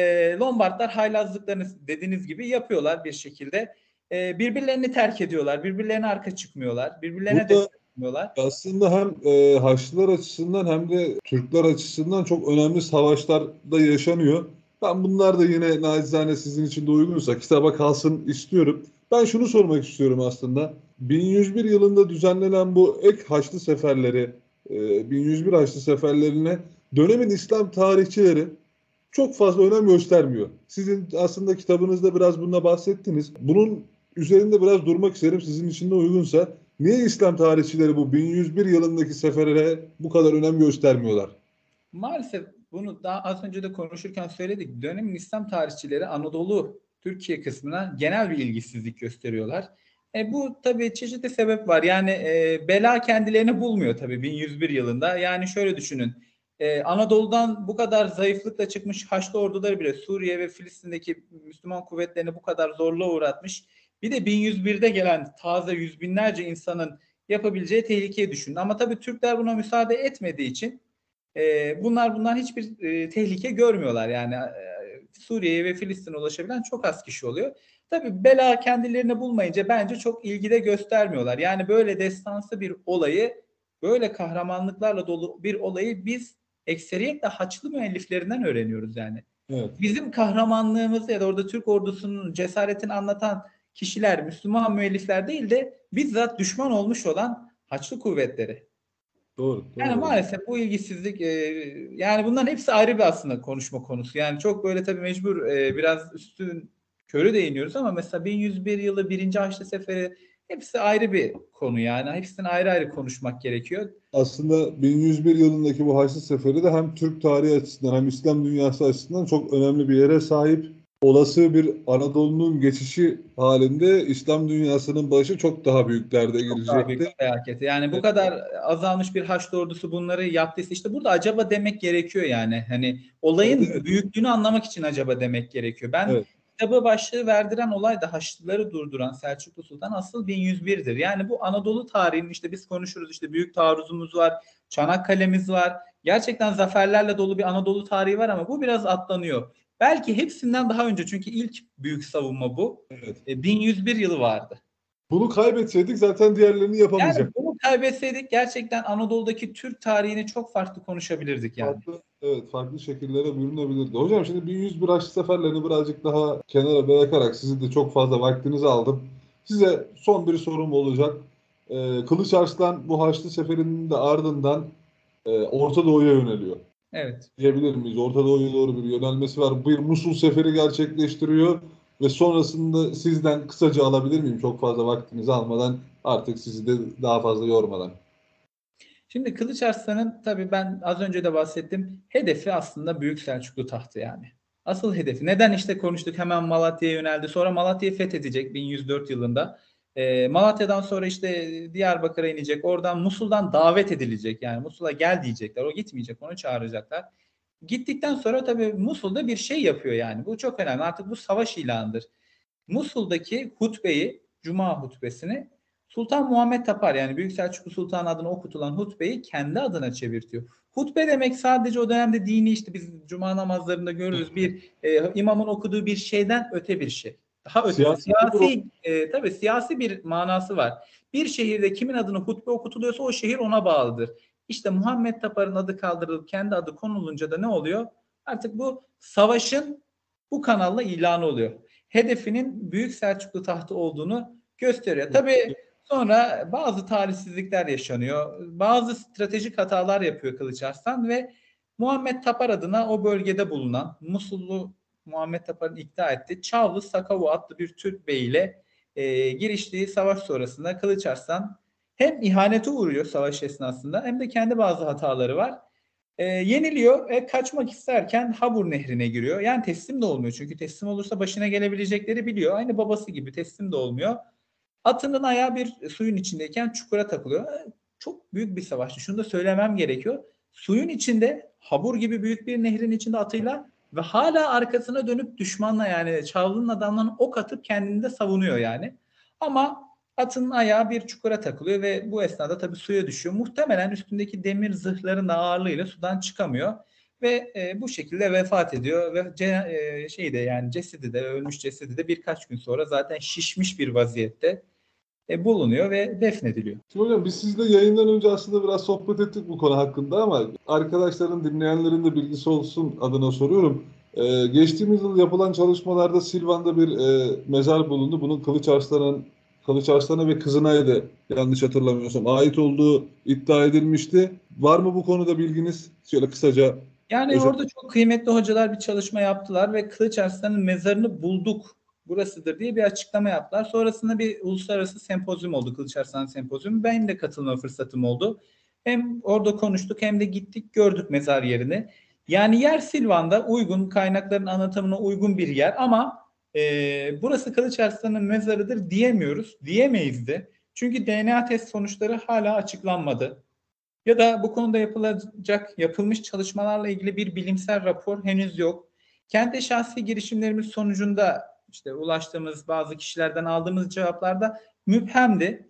Lombardlar haylazlıklarını dediğiniz gibi yapıyorlar bir şekilde. E, birbirlerini terk ediyorlar, birbirlerine arka çıkmıyorlar, birbirlerine Burada... destekmiyorlar. Aslında hem e, Haçlılar açısından hem de Türkler açısından çok önemli savaşlar da yaşanıyor. Ben bunlar da yine nacizane sizin için de uygunsa kitaba kalsın istiyorum. Ben şunu sormak istiyorum aslında. 1101 yılında düzenlenen bu ek Haçlı seferleri, 1101 e, Haçlı seferlerine dönemin İslam tarihçileri çok fazla önem göstermiyor. Sizin aslında kitabınızda biraz bununla bahsettiniz. Bunun üzerinde biraz durmak isterim sizin için de uygunsa. Niye İslam tarihçileri bu 1101 yılındaki seferlere bu kadar önem göstermiyorlar? Maalesef bunu daha az önce de konuşurken söyledik. Dönemin İslam tarihçileri Anadolu, Türkiye kısmına genel bir ilgisizlik gösteriyorlar. E, bu tabii çeşitli sebep var. Yani e, bela kendilerini bulmuyor tabii 1101 yılında. Yani şöyle düşünün. E, Anadolu'dan bu kadar zayıflıkla çıkmış Haçlı orduları bile Suriye ve Filistin'deki Müslüman kuvvetlerini bu kadar zorluğa uğratmış. Bir de 1101'de gelen taze yüz binlerce insanın yapabileceği tehlikeyi düşünün. Ama tabii Türkler buna müsaade etmediği için e, bunlar bundan hiçbir e, tehlike görmüyorlar yani e, Suriye'ye ve Filistin'e ulaşabilen çok az kişi oluyor. Tabii bela kendilerini bulmayınca bence çok ilgide göstermiyorlar. Yani böyle destansı bir olayı, böyle kahramanlıklarla dolu bir olayı biz ekseriyetle Haçlı müelliflerinden öğreniyoruz yani. Evet. Bizim kahramanlığımız ya da orada Türk ordusunun cesaretini anlatan kişiler Müslüman müellifler değil de bizzat düşman olmuş olan Haçlı kuvvetleri. Doğru, doğru. Yani maalesef bu ilgisizlik e, yani bunların hepsi ayrı bir aslında konuşma konusu. Yani çok böyle tabii mecbur e, biraz üstün körü değiniyoruz ama mesela 1101 yılı birinci Haçlı Seferi hepsi ayrı bir konu yani. Hepsini ayrı ayrı konuşmak gerekiyor. Aslında 1101 yılındaki bu Haçlı Seferi de hem Türk tarihi açısından hem İslam dünyası açısından çok önemli bir yere sahip olası bir Anadolu'nun geçişi halinde İslam dünyasının başı çok daha büyük derde girecekti. Felaket. Yani bu kadar azalmış bir Haçlı ordusu bunları yaptıysa işte burada acaba demek gerekiyor yani. Hani olayın evet. büyüklüğünü anlamak için acaba demek gerekiyor. Ben evet. kitabı başlığı verdiren olay da Haçlıları durduran Selçuklu Sultan asıl 1101'dir. Yani bu Anadolu tarihinin işte biz konuşuruz işte büyük taarruzumuz var, Çanakkale'miz var. Gerçekten zaferlerle dolu bir Anadolu tarihi var ama bu biraz atlanıyor. Belki hepsinden daha önce çünkü ilk büyük savunma bu. Evet. E, 1101 yılı vardı. Bunu kaybetseydik zaten diğerlerini yapamayacaktık. Yani bunu kaybetseydik gerçekten Anadolu'daki Türk tarihini çok farklı konuşabilirdik yani. Farklı, evet farklı şekillere bürünebilirdi. Hocam şimdi 1101 Haçlı seferlerini birazcık daha kenara bırakarak sizin de çok fazla vaktinizi aldım. Size son bir sorum olacak. Ee, Kılıç Arslan bu Haçlı seferinin de ardından e, Orta Doğu'ya yöneliyor. Evet. Diyebilir miyiz? Orta Doğu'ya doğru bir yönelmesi var. Bir Musul seferi gerçekleştiriyor ve sonrasında sizden kısaca alabilir miyim? Çok fazla vaktinizi almadan artık sizi de daha fazla yormadan. Şimdi Kılıç Arslan'ın tabii ben az önce de bahsettim. Hedefi aslında Büyük Selçuklu tahtı yani. Asıl hedefi. Neden işte konuştuk hemen Malatya'ya yöneldi. Sonra Malatya'yı fethedecek 1104 yılında. E, Malatya'dan sonra işte Diyarbakır'a inecek. Oradan Musul'dan davet edilecek. Yani Musul'a gel diyecekler. O gitmeyecek. Onu çağıracaklar. Gittikten sonra tabii Musul'da bir şey yapıyor yani. Bu çok önemli. Artık bu savaş ilanıdır. Musul'daki hutbeyi, Cuma hutbesini Sultan Muhammed Tapar yani Büyük Selçuklu Sultan adına okutulan hutbeyi kendi adına çevirtiyor. Hutbe demek sadece o dönemde dini işte biz cuma namazlarında görürüz bir e, imamın okuduğu bir şeyden öte bir şey. Daha öte siyasi, siyasi e, tabii siyasi bir manası var. Bir şehirde kimin adına hutbe okutuluyorsa o şehir ona bağlıdır. İşte Muhammed Tapar'ın adı kaldırılıp kendi adı konulunca da ne oluyor? Artık bu savaşın bu kanalla ilanı oluyor. Hedefinin Büyük Selçuklu tahtı olduğunu gösteriyor. Tabii sonra bazı talihsizlikler yaşanıyor. Bazı stratejik hatalar yapıyor Kılıç Arslan ve Muhammed Tapar adına o bölgede bulunan Musullu Muhammed Tapar'ın ikna etti. Çavlı Sakavu adlı bir Türk bey ile e, giriştiği savaş sonrasında Kılıç Arslan hem ihanete uğruyor savaş esnasında hem de kendi bazı hataları var. E, yeniliyor ve kaçmak isterken Habur Nehri'ne giriyor. Yani teslim de olmuyor çünkü teslim olursa başına gelebilecekleri biliyor. Aynı babası gibi teslim de olmuyor. Atının ayağı bir suyun içindeyken çukura takılıyor. Çok büyük bir savaştı. Şunu da söylemem gerekiyor. Suyun içinde Habur gibi büyük bir nehrin içinde atıyla ve hala arkasına dönüp düşmanla yani Çavlı'nın adamlarını ok atıp kendini de savunuyor yani. Ama atın ayağı bir çukura takılıyor ve bu esnada tabii suya düşüyor. Muhtemelen üstündeki demir zırhların ağırlığıyla sudan çıkamıyor ve e, bu şekilde vefat ediyor ve ce, e, şeyde yani cesedi de ölmüş cesedi de birkaç gün sonra zaten şişmiş bir vaziyette e, bulunuyor ve defnediliyor. Şimdi hocam biz sizle yayından önce aslında biraz sohbet ettik bu konu hakkında ama arkadaşların dinleyenlerin de bilgisi olsun adına soruyorum. Ee, geçtiğimiz yıl yapılan çalışmalarda Silvan'da bir e, mezar bulundu. Bunun Kılıç Arslan'ın Kılıç Arslan'a ve kızınaydı yanlış hatırlamıyorsam ait olduğu iddia edilmişti. Var mı bu konuda bilginiz? Şöyle kısaca. Yani özet... orada çok kıymetli hocalar bir çalışma yaptılar ve Kılıç Arslan'ın mezarını bulduk burasıdır diye bir açıklama yaptılar. Sonrasında bir uluslararası sempozyum oldu Kılıç Arslan sempozyumu. Benim de katılma fırsatım oldu. Hem orada konuştuk hem de gittik gördük mezar yerini. Yani yer Silvan'da uygun kaynakların anlatımına uygun bir yer ama e, burası Kılıç Arslan'ın mezarıdır diyemiyoruz. Diyemeyiz de. Çünkü DNA test sonuçları hala açıklanmadı. Ya da bu konuda yapılacak yapılmış çalışmalarla ilgili bir bilimsel rapor henüz yok. Kendi şahsi girişimlerimiz sonucunda işte ulaştığımız bazı kişilerden aldığımız cevaplarda müphemdi.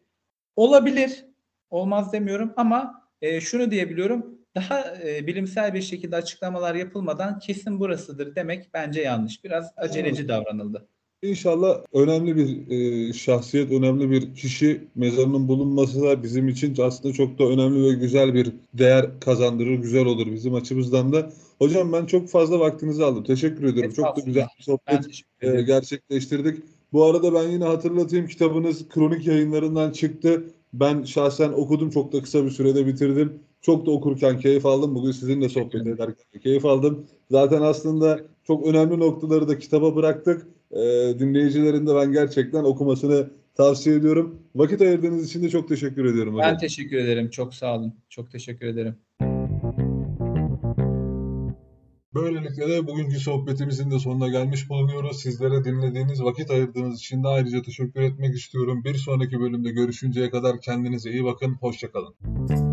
Olabilir, olmaz demiyorum ama e, şunu diyebiliyorum. daha e, bilimsel bir şekilde açıklamalar yapılmadan kesin burasıdır demek bence yanlış. Biraz aceleci davranıldı. İnşallah önemli bir e, şahsiyet, önemli bir kişi mezarının bulunması da bizim için aslında çok da önemli ve güzel bir değer kazandırır, güzel olur bizim açımızdan da. Hocam ben çok fazla vaktinizi aldım. Teşekkür ediyorum. Çok da güzel bir sohbet e, gerçekleştirdik. Bu arada ben yine hatırlatayım kitabınız kronik yayınlarından çıktı. Ben şahsen okudum çok da kısa bir sürede bitirdim. Çok da okurken keyif aldım. Bugün sizinle sohbet ederken de keyif aldım. Zaten aslında çok önemli noktaları da kitaba bıraktık. Ee, dinleyicilerin de ben gerçekten okumasını tavsiye ediyorum. Vakit ayırdığınız için de çok teşekkür ediyorum hocam. Ben teşekkür ederim. Çok sağ olun. Çok teşekkür ederim. Böylelikle de bugünkü sohbetimizin de sonuna gelmiş bulunuyoruz. Sizlere dinlediğiniz, vakit ayırdığınız için de ayrıca teşekkür etmek istiyorum. Bir sonraki bölümde görüşünceye kadar kendinize iyi bakın. Hoşçakalın.